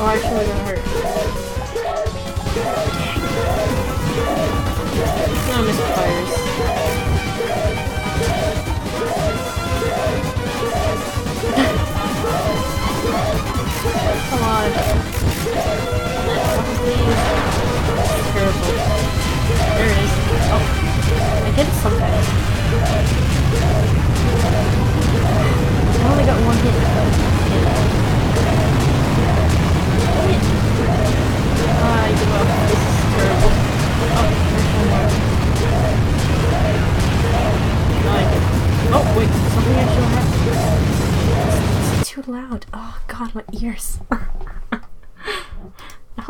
Oh, actually, that hurt. No misfires. <laughs> Come on. Please. Terrible. There it is. Oh. I get it sometimes. I only got one hit. I give up. This is terrible. Oh, there's one more. No, I didn't. Oh, wait. Something. It's too loud. Oh, God, my ears. <laughs>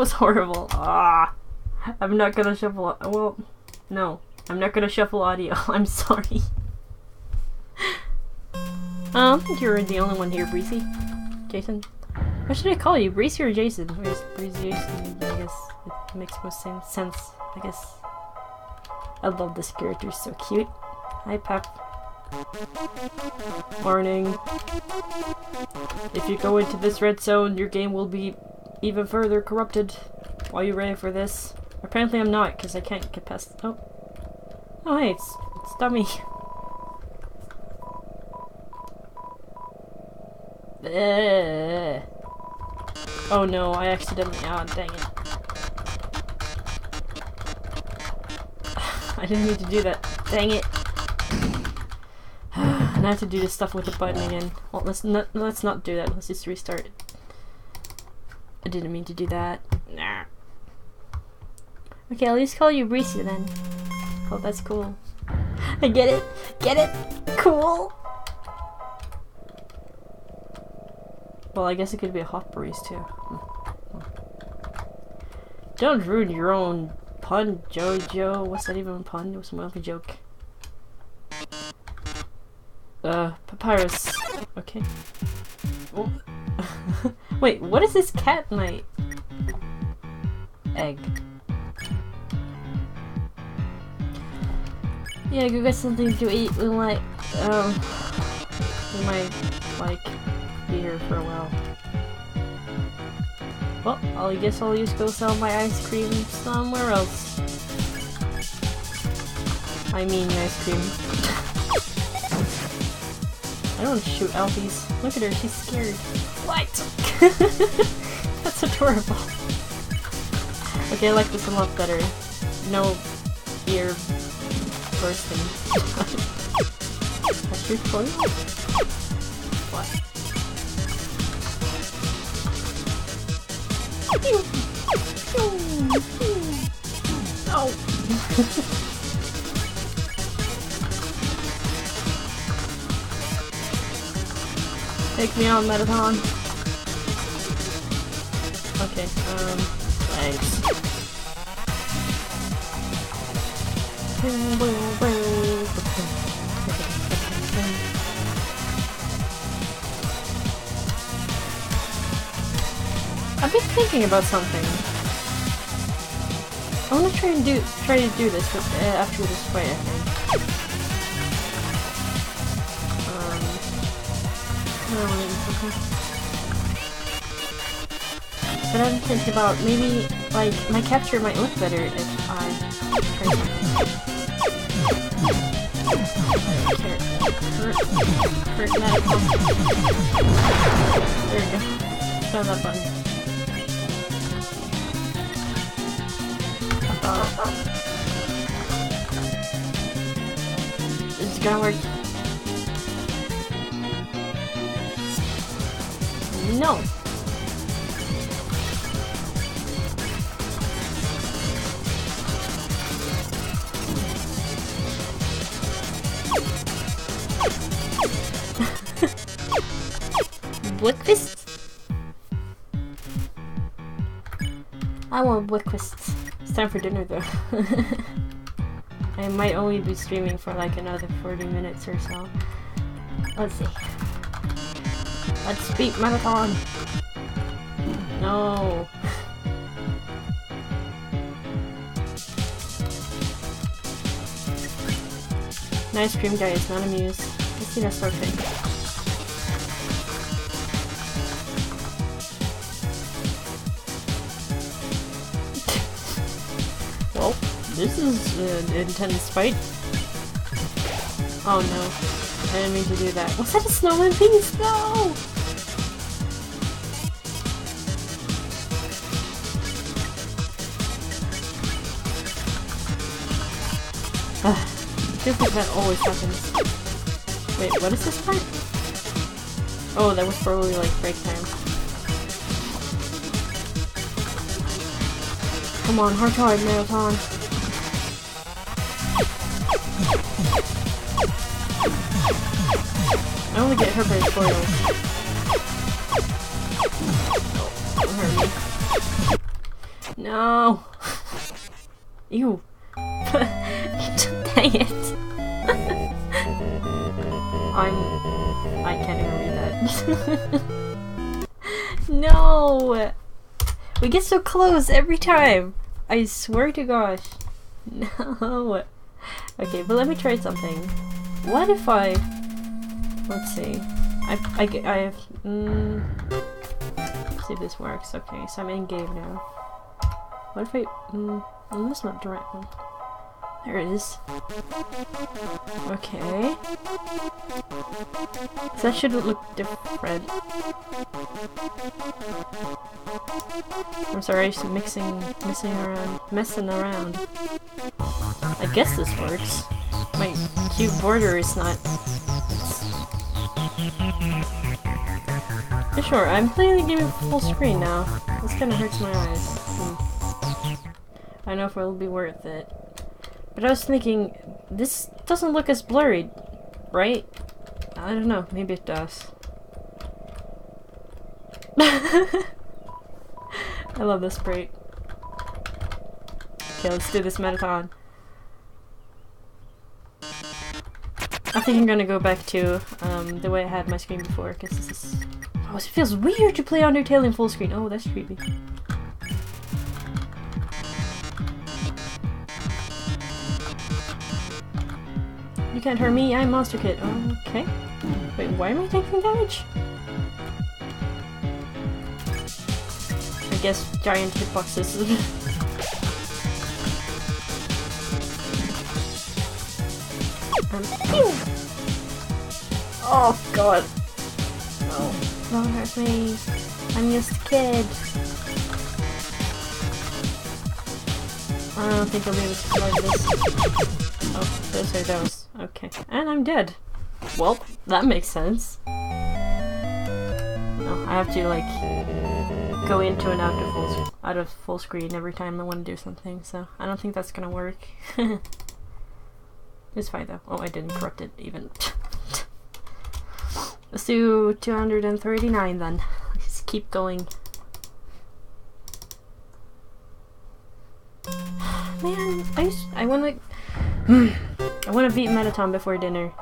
was horrible. Ah. I'm not gonna shuffle. Well, no. I'm not gonna shuffle audio. <laughs> I'm sorry. Uh, I think you're the only one here, Breezy. Jason. What should I call you? Breezy or Jason? Breezy Jason, I guess it makes most sense. I guess. I love this character, so cute. Hi, Pep. Warning. If you go into this red zone, your game will be even further corrupted. Are you ready for this? Apparently I'm not, because I can't get past- oh. Oh hey, it's, it's dummy. <laughs> Oh no, I accidentally- oh dang it. <sighs> I didn't need to do that. Dang it. <sighs> and I have to do this stuff with the button again. Well, let's not, let's not do that. Let's just restart. I didn't mean to do that. Nah. Okay, I'll just call you Reese then. Oh, that's cool. I get it. Get it. Cool. Well, I guess it could be a hot breeze too. Don't ruin your own pun, Jojo. What's that even a pun? It was more of a joke. Uh, papyrus. Okay. Oh. <laughs> Wait, what is this cat night? Egg. Yeah, go get something to eat. We might, um, we might, like, be here for a while. Well, I guess I'll just go sell my ice cream somewhere else. I mean ice cream. I don't shoot Alphys. Look at her, she's scared. What? <laughs> That's adorable. Okay, I like this a lot better. No ear bursting. <laughs> That's your choice? What? Oh! <laughs> Take me on, Mettaton. Okay, um, thanks. I've been thinking about something. I want to try and do try to do this after this fight. I think. No, okay. But I'm thinking about maybe like my capture might look better if I There we go. Found that button. Uh, It's gonna work. No. <laughs> Breakfast? I want breakfast. It's time for dinner though. <laughs> I might only be streaming for like another 40 minutes or so. Let's see. Let's beat Mettaton. No. nice cream guy is not amused. Let's see that sort thing. well, this is an intense fight. Oh no. I didn't mean to do that. Was that a snowman piece? No! Ugh, feels like that always happens. Wait, what is this part? Oh, that was probably like break time. Come on, hard hard Mettaton. Only get hurt by spoilers. No. <laughs> Ew. <laughs> Dang it. <laughs> I'm. I can't even read that. no! We get so close every time! I swear to gosh. No! Okay, but let me try something. What if I. Let's see. I, I, I have. Mm, see if this works. Okay, so I'm in game now. What if I. Mm, that's not direct. There it is. Okay. So that should look different. I'm sorry, I'm just mixing, messing around, messing around. I guess this works. My cute border is not. Sure, I'm playing the game full screen now. This kind of hurts my eyes. I don't know if it'll be worth it. But I was thinking, this doesn't look as blurry, right? I don't know, maybe it does. <laughs> I love this sprite. Okay, let's do this Mettaton. I think I'm gonna go back to um, the way I had my screen before, because this is... Oh, it feels weird to play Undertale in full screen. Oh, that's creepy. You can't hurt me, I'm Monster Kid. Okay. Wait, why am I taking damage? I guess giant hitboxes. <laughs> Oh god. No. Don't hurt me. I'm just a kid. I don't think I'll be able to survive this. Oh, those are those. Okay. And I'm dead. Well, that makes sense. No, I have to like go into and out of full out of full screen every time I want to do something, so I don't think that's gonna work. <laughs> it's fine though. Oh, I didn't corrupt it even. <laughs> Let's do 239 then. Let's keep going. <sighs> Man, I, I wanna <sighs> I wanna beat Mettaton before dinner.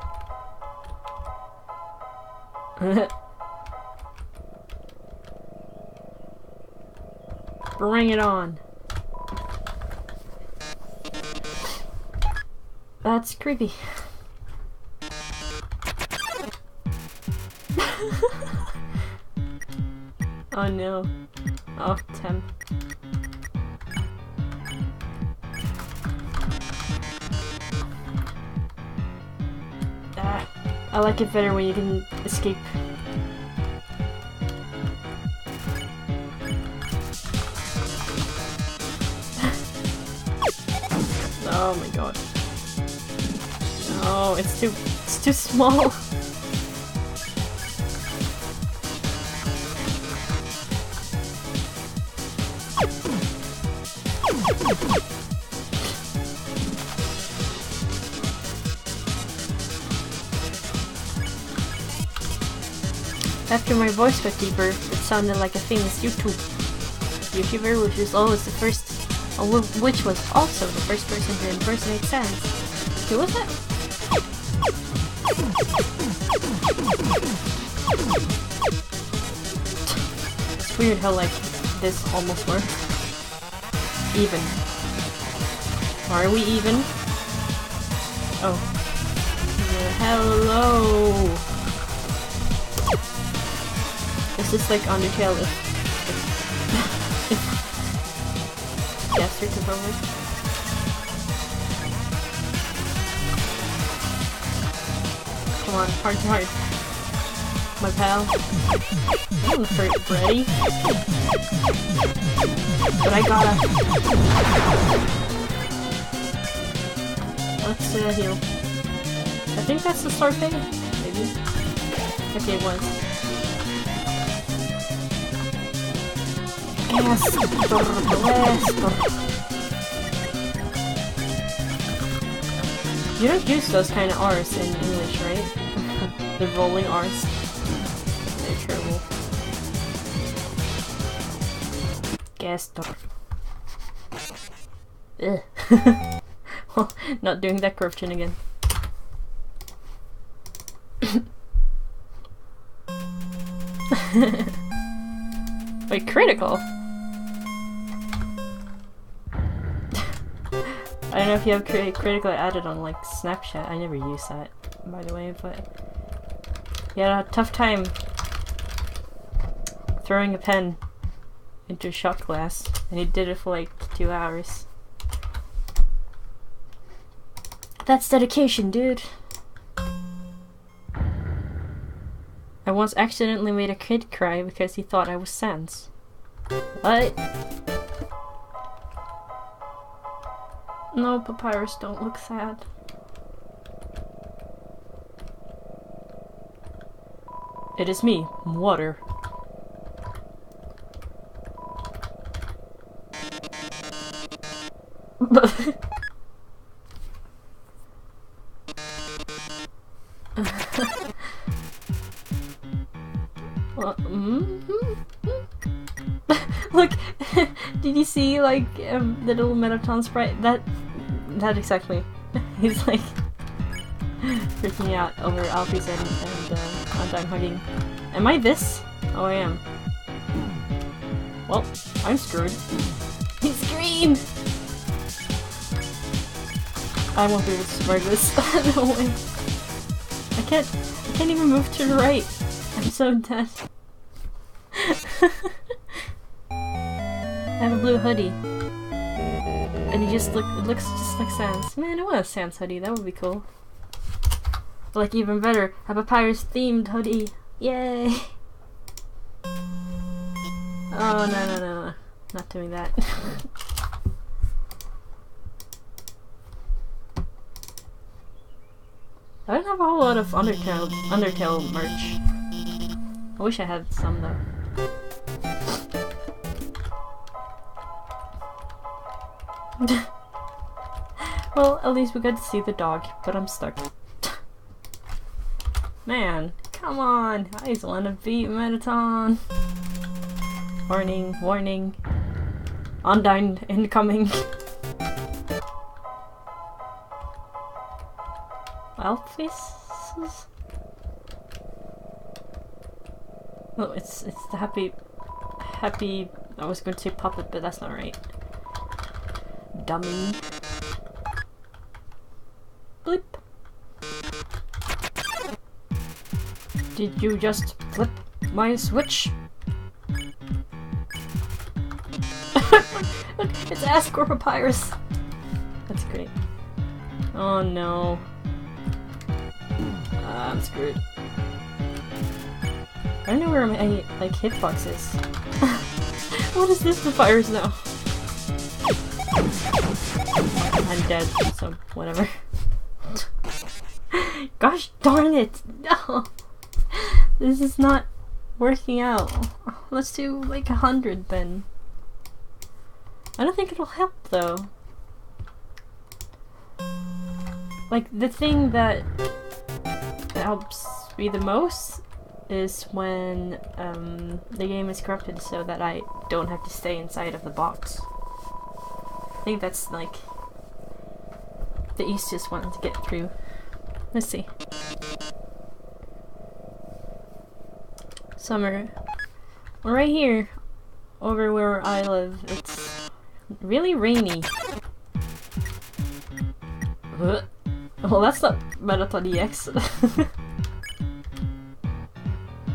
<laughs> Bring it on. That's creepy. <laughs> oh no. Oh, temp. Ah, I like it better when you can escape. It's too it's too small. <laughs> After my voice got deeper, it sounded like a famous YouTube YouTuber, which was always the first, uh, which was also the first person to impersonate Sans. Who was that? Weird how like this almost worked. Even. Are we even? Oh. Hello! Is this like Undertale if... if, Gaster took over? Come on, hard to hard. My pal. Afraid ready. But I gotta. Let's uh, heal. I think that's the start thing. Maybe. Okay, it was. Yes. You don't use those kind of R's in English, right? <laughs> the rolling R's. Gaster. Ugh. <laughs> not doing that corruption again. <laughs> Wait, critical? <laughs> I don't know if you have crit critical added on like Snapchat. I never use that, by the way, but a tough time throwing a pen into a shot glass, and he did it for like two hours. That's dedication, dude. I once accidentally made a kid cry because he thought I was Sans. What? No, Papyrus, don't look sad. It is me, water. -hmm. <laughs> Look, <laughs> did you see like um, the little Mettaton sprite? That, that exactly. <laughs> He's like freaking out over Alphys and, and uh, Undyne hugging. Am I this? Oh, I am. Well, I'm screwed. He's green! I won't be able to survive this. <laughs> no way. I can't, I can't even move to the right. I'm so dead. <laughs> I have a blue hoodie. And it just look it looks just like Sans. Man, I want a Sans hoodie, that would be cool. But like even better, have a Pirates themed hoodie. Yay! <laughs> Oh no no no no. Not doing that. I don't have a whole lot of Undertale Undertale merch. I wish I had some though. <laughs> well, at least we got to see the dog, but I'm stuck. <laughs> Man, come on! I just want to beat Mettaton! Warning, warning. Undyne incoming. <laughs> Faces? Oh, it's it's the happy happy I was going to say puppet, but that's not right dummy. Blip. Did you just flip my switch? <laughs> it's Asgore Papyrus. That's great. Oh no. Uh, I'm screwed. I don't know where my like hitbox is. <laughs> what is this Papyrus now? I'm dead, so whatever. <laughs> Gosh darn it! No! This is not working out. Let's do like a hundred then. I don't think it'll help though. Like the thing that helps me the most is when um, the game is corrupted so that I don't have to stay inside of the box. I think that's like the easiest one to get through. Let's see. Summer. Right here over where I live, it's really rainy. Huh. Well, that's not Mettaton EX. <laughs>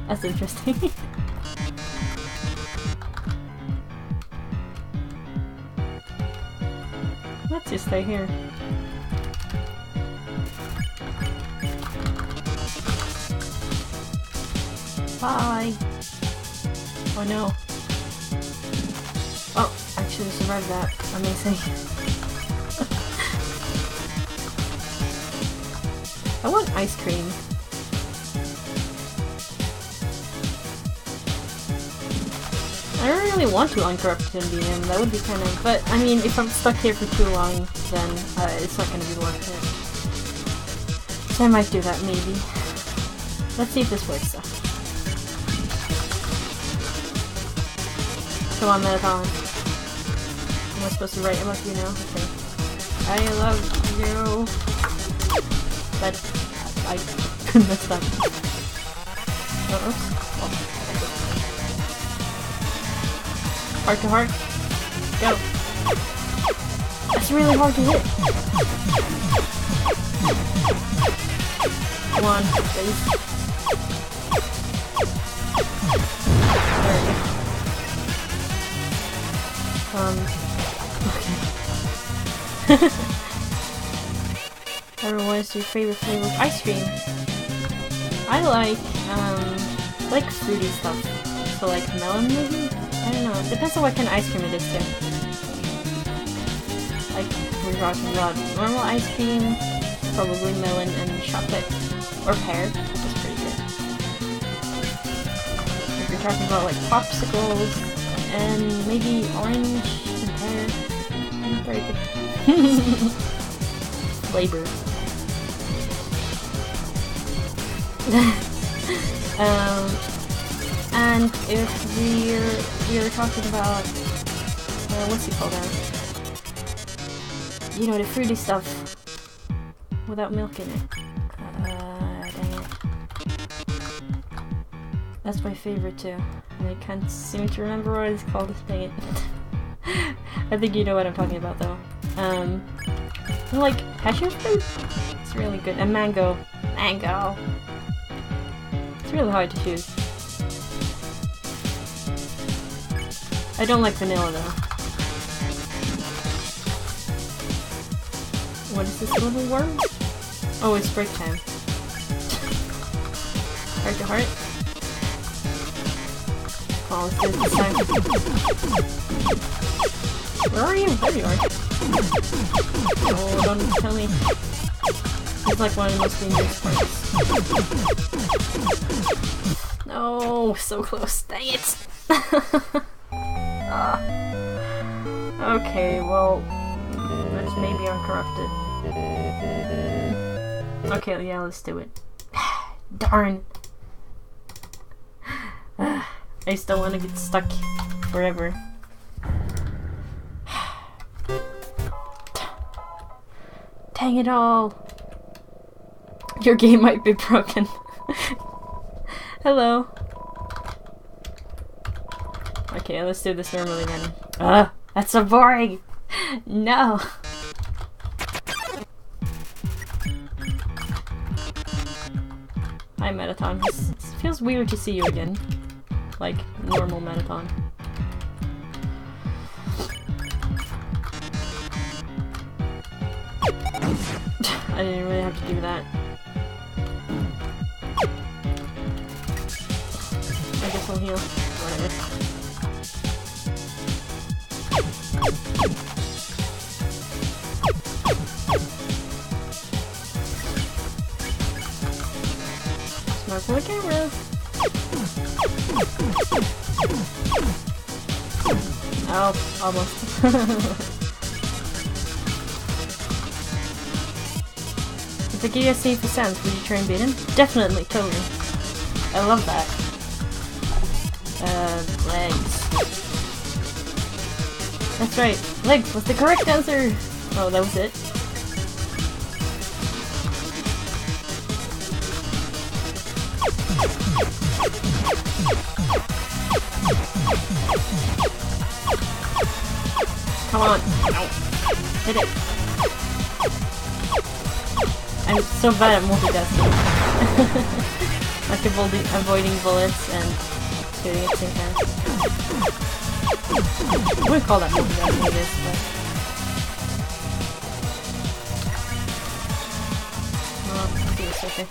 that's interesting. <laughs> Let's just stay here. Bye! Oh no. Oh, actually survived that. Amazing. <laughs> I want ice cream. I don't really want to uncorrupted in BM, that would be kind of... But, I mean, if I'm stuck here for too long, then uh, it's not gonna be worth it. So I might do that, maybe. Let's see if this works, though. Come on, Mettaton. Am I supposed to write about you now? Okay. I love you. I messed up. Uh -oh. Heart to heart. Go. That's really hard to hit. Come on, please. There we go. Um, okay. <laughs> Your favorite flavor of ice cream? I like, um, like fruity stuff. So like melon maybe? I don't know. Depends on what kind of ice cream it is too. Like, we're talking about normal ice cream, probably melon and chocolate. Or pear, that's pretty good. If you're talking about like popsicles, and maybe orange and pear. Very good. <laughs> Flavor. <laughs> um, and if we're we're talking about uh, what's it called now? You know the fruity stuff without milk in it. Uh. That's my favorite too. And I can't seem to remember what it's called. <laughs> Dang it. <laughs> I think you know what I'm talking about though. Um, like passion fruit. It's really good. And mango. Mango. Really hard to choose. I don't like vanilla though. What is this little worm? Oh, it's break time. Heart to heart. Oh, let's this time. Where are you? There you are. Oh, don't tell me. It's like one of the most dangerous parts. No, so close. Dang it! <laughs> Ah. Okay, well, there's maybe uncorrupted. Okay, yeah, let's do it. <sighs> Darn. <sighs> I still want to get stuck forever. <sighs> Dang it all! Your game might be broken. Hello. Okay, let's do this normally then. Ugh, that's so boring! No! Hi, Mettaton. This, this feels weird to see you again. Like, normal Mettaton. <sighs> I didn't really have to do that. Whatever. Smoke the camera. Oh, almost. <laughs> if give you a safe sense, would you try and beat him? Definitely, totally. I love that. Uh, legs. That's right, legs was the correct answer! Oh, that was it? Come on. Hit it. I'm so bad at multitasking. <laughs> like avoiding bullets and shooting at the same time. I wouldn't call that but... I'll do this, okay.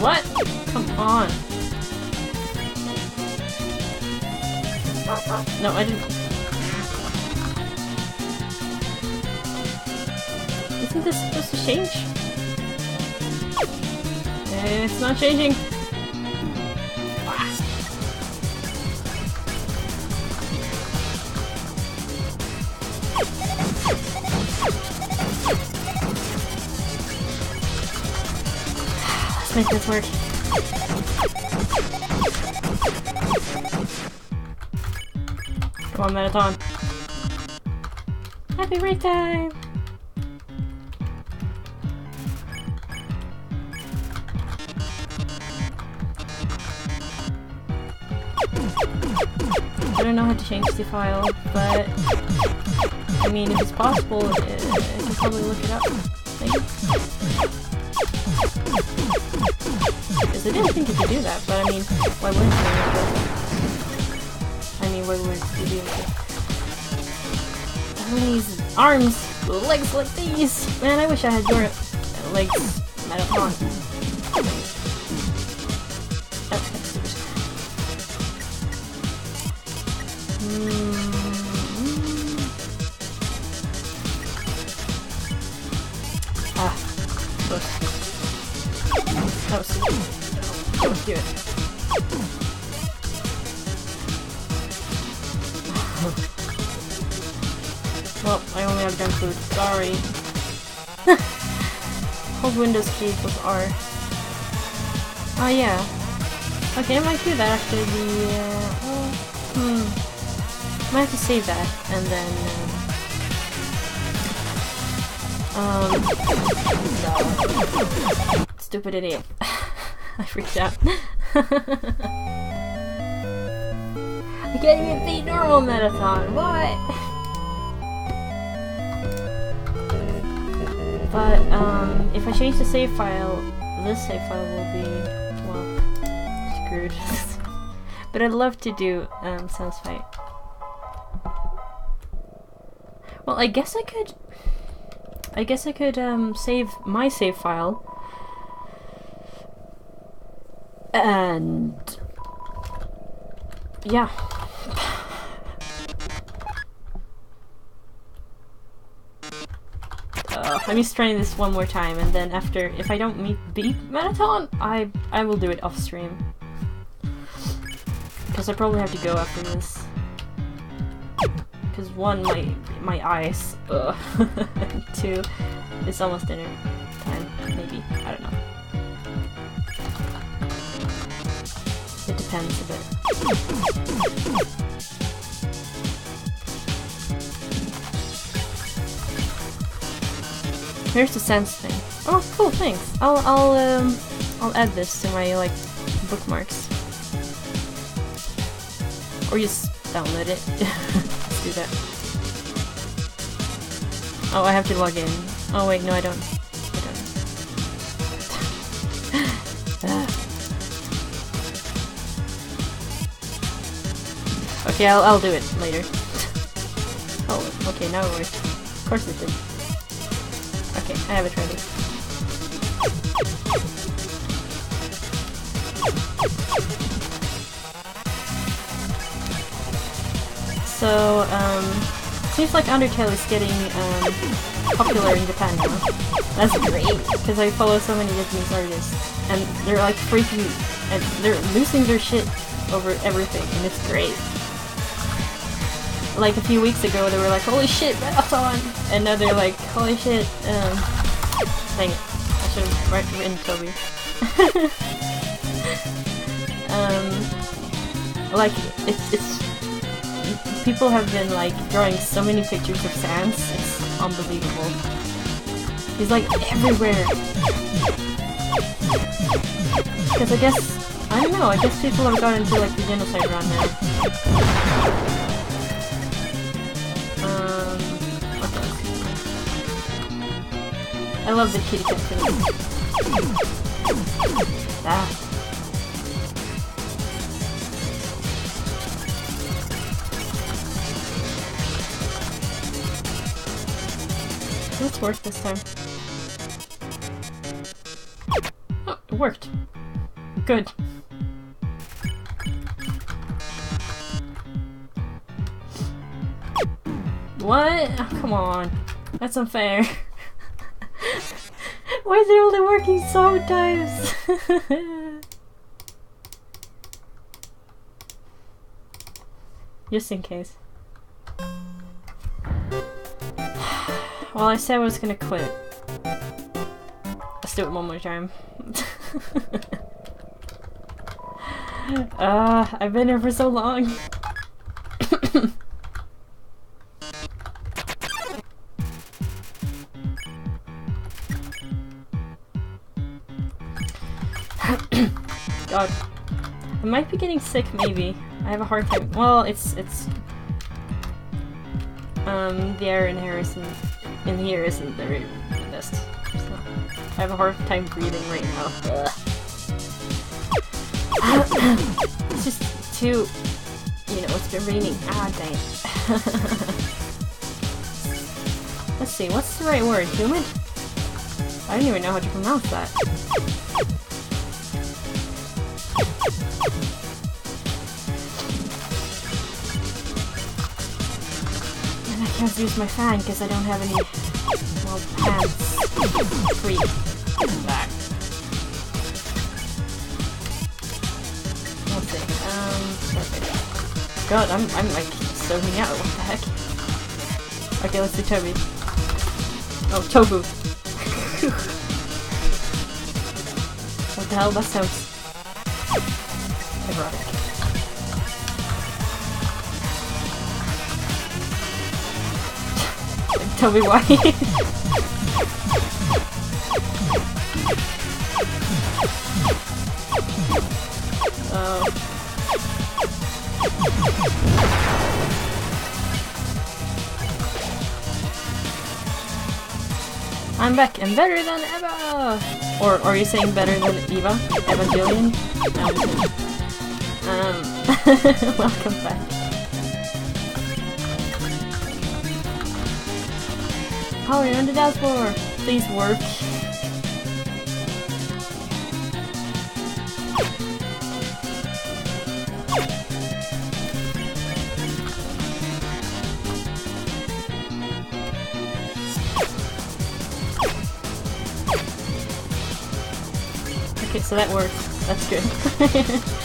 What? Come on. No, I didn't. Change? Eh, it's not changing. Let's make this work. Come on, Mettaton. Happy break time! Change the file, but I mean, if it's possible, uh, I can probably look it up. Because I didn't think you could do that, but I mean, why wouldn't you? I mean, why would you do it? These arms, legs like these. Man, I wish I had your legs. Mettaton. Oh, well, I only have junk food. Sorry. <laughs> Hold Windows key equals R. Oh yeah. Okay, I might do that after the. Uh, oh, hmm. Might have to save that and then. Um. um stupid idiot. <laughs> I freaked out. <laughs> I can't even beat normal Mettaton. What? But um, if I change the save file, this save file will be well screwed. <laughs> but I'd love to do um, Sans Fight. Well, I guess I could. I guess I could um, save my save file. And yeah. Uh, I'm just trying this one more time, and then after, if I don't meet beat Mettaton, I I will do it off stream. Because I probably have to go after this. Because one, my my eyes. Ugh. <laughs> Two, it's almost dinner time. Maybe I don't know. It depends a bit. Here's the sense thing. Oh, cool, thanks. I'll I'll um I'll add this to my like bookmarks. Or just download it. <laughs> Let's do that. Oh, I have to log in. Oh wait, no I don't. I don't. <laughs> Okay, I'll, I'll do it later. <laughs> oh, okay, now it works. Of course it did. I have it ready. So, um, seems like Undertale is getting, um, popular in Japan now. That's great, because I follow so many Japanese artists, and they're like freaking, and they're losing their shit over everything, and it's great. Like a few weeks ago, they were like, "Holy shit, Mettaton!" and now they're like, "Holy shit!" Um, dang it, I should have written Toby. <laughs> um, like it's it's people have been like drawing so many pictures of Sans. It's unbelievable. He's like everywhere. Because I guess I don't know. I guess people have gotten into like the genocide run now. I love the kitty cat. Ah. Let's work this time. Oh, it worked. Good. What? Oh, come on. That's unfair. <laughs> Why is it only working sometimes? <laughs> Just in case. <sighs> Well, I said I was gonna quit. Let's do it one more time. <laughs> uh, I've been here for so long. <laughs> might be getting sick, maybe. I have a hard time. Well, it's it's um the air in here isn't in here isn't the, best. So I have a hard time breathing right now. <coughs> it's just too you know, it's been raining. Ah dang. <laughs> Let's see, what's the right word? Human? I don't even know how to pronounce that. I can't use my fan because I don't have any well pants free back. Let's see. Um perfect. God, I'm I'm like zoning out, what the heck? Okay, let's do Toby. Oh, tofu. <laughs> what the hell? That sounds Tell me why. <laughs> oh. I'm back and better than ever! Or are you saying better than Eva? Evangelion? Um, um <laughs> welcome back. Oh, you're on the dance floor! Please work. Okay, so that worked. That's good. <laughs>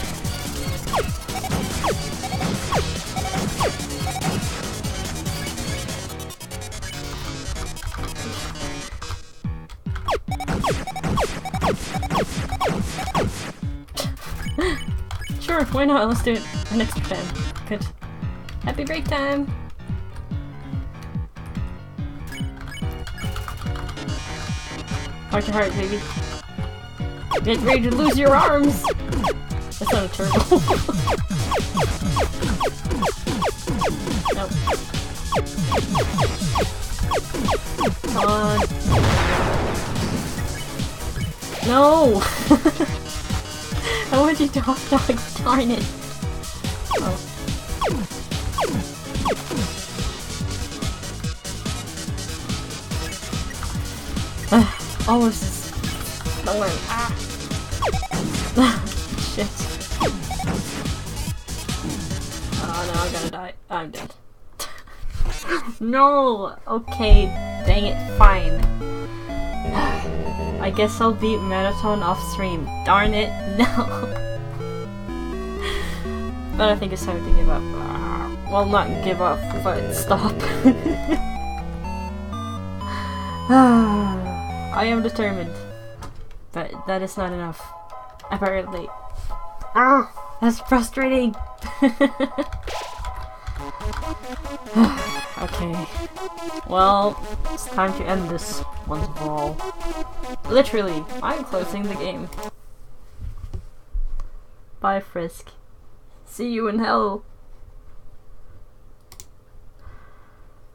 why not? Let's do it next time. Good. Happy break time! Heart to heart, baby. Get ready to lose your arms! That sounded terrible. <laughs> nope. Come on. No! <laughs> I want you to hot dog, darn it. Oh. Ugh, almost. Don't worry. Ah. <laughs> Shit. Oh no, I'm gonna die. I'm dead. <laughs> no! Okay, dang it, fine. <sighs> I guess I'll beat Mettaton off stream. Darn it, <laughs> no! But I think it's time to give up. Well, not give up, but stop. <sighs> I am determined. But that is not enough. Apparently. Ah! That's frustrating! <sighs> okay. Well, it's time to end this once and for all. Literally, I'm closing the game. Bye, Frisk. See you in hell.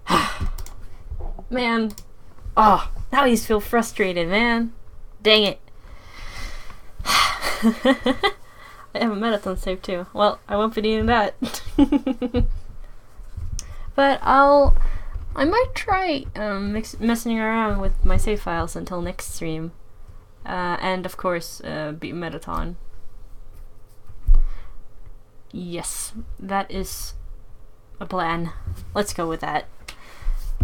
<sighs> man. Oh, now I just feel frustrated, man. Dang it. <sighs> I have a Mettaton save too. Well, I won't be needing that. <laughs> but I'll. I might try um, mix, messing around with my save files until next stream. Uh, and of course, uh, beat Mettaton. Yes, that is a plan. Let's go with that.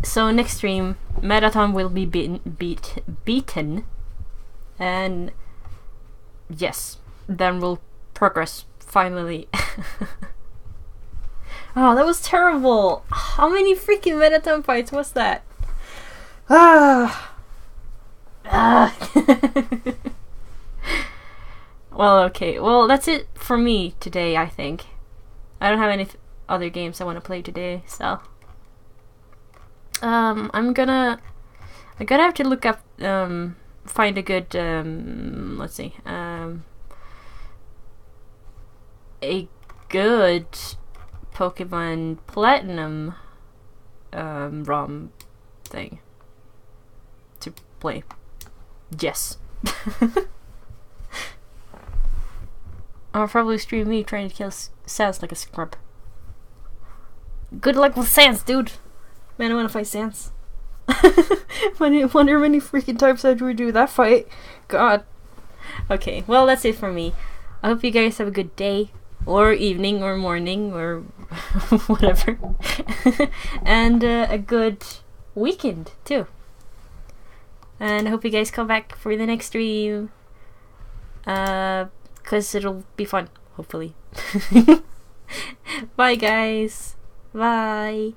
So next stream, Mettaton will be beaten, beat, beaten, and yes, then we'll progress finally. <laughs> oh, that was terrible! How many freaking Mettaton fights was that? Ah. ah. <laughs> well, okay. Well, that's it for me today. I think I don't have any th- other games I want to play today, so um, I'm gonna I'm gonna have to look up um find a good um let's see um a good Pokemon Platinum um ROM thing to play. Yes. <laughs> I'll probably stream me trying to kill Sans like a scrub. Good luck with Sans, dude. Man, I want to fight Sans. <laughs> I wonder how many freaking times I have to do that fight. God. Okay, well, that's it for me. I hope you guys have a good day, or evening, or morning, or <laughs> whatever. <laughs> and uh, a good weekend, too. And I hope you guys come back for the next stream. Uh, because it'll be fun, hopefully. <laughs> <laughs> Bye, guys. Bye.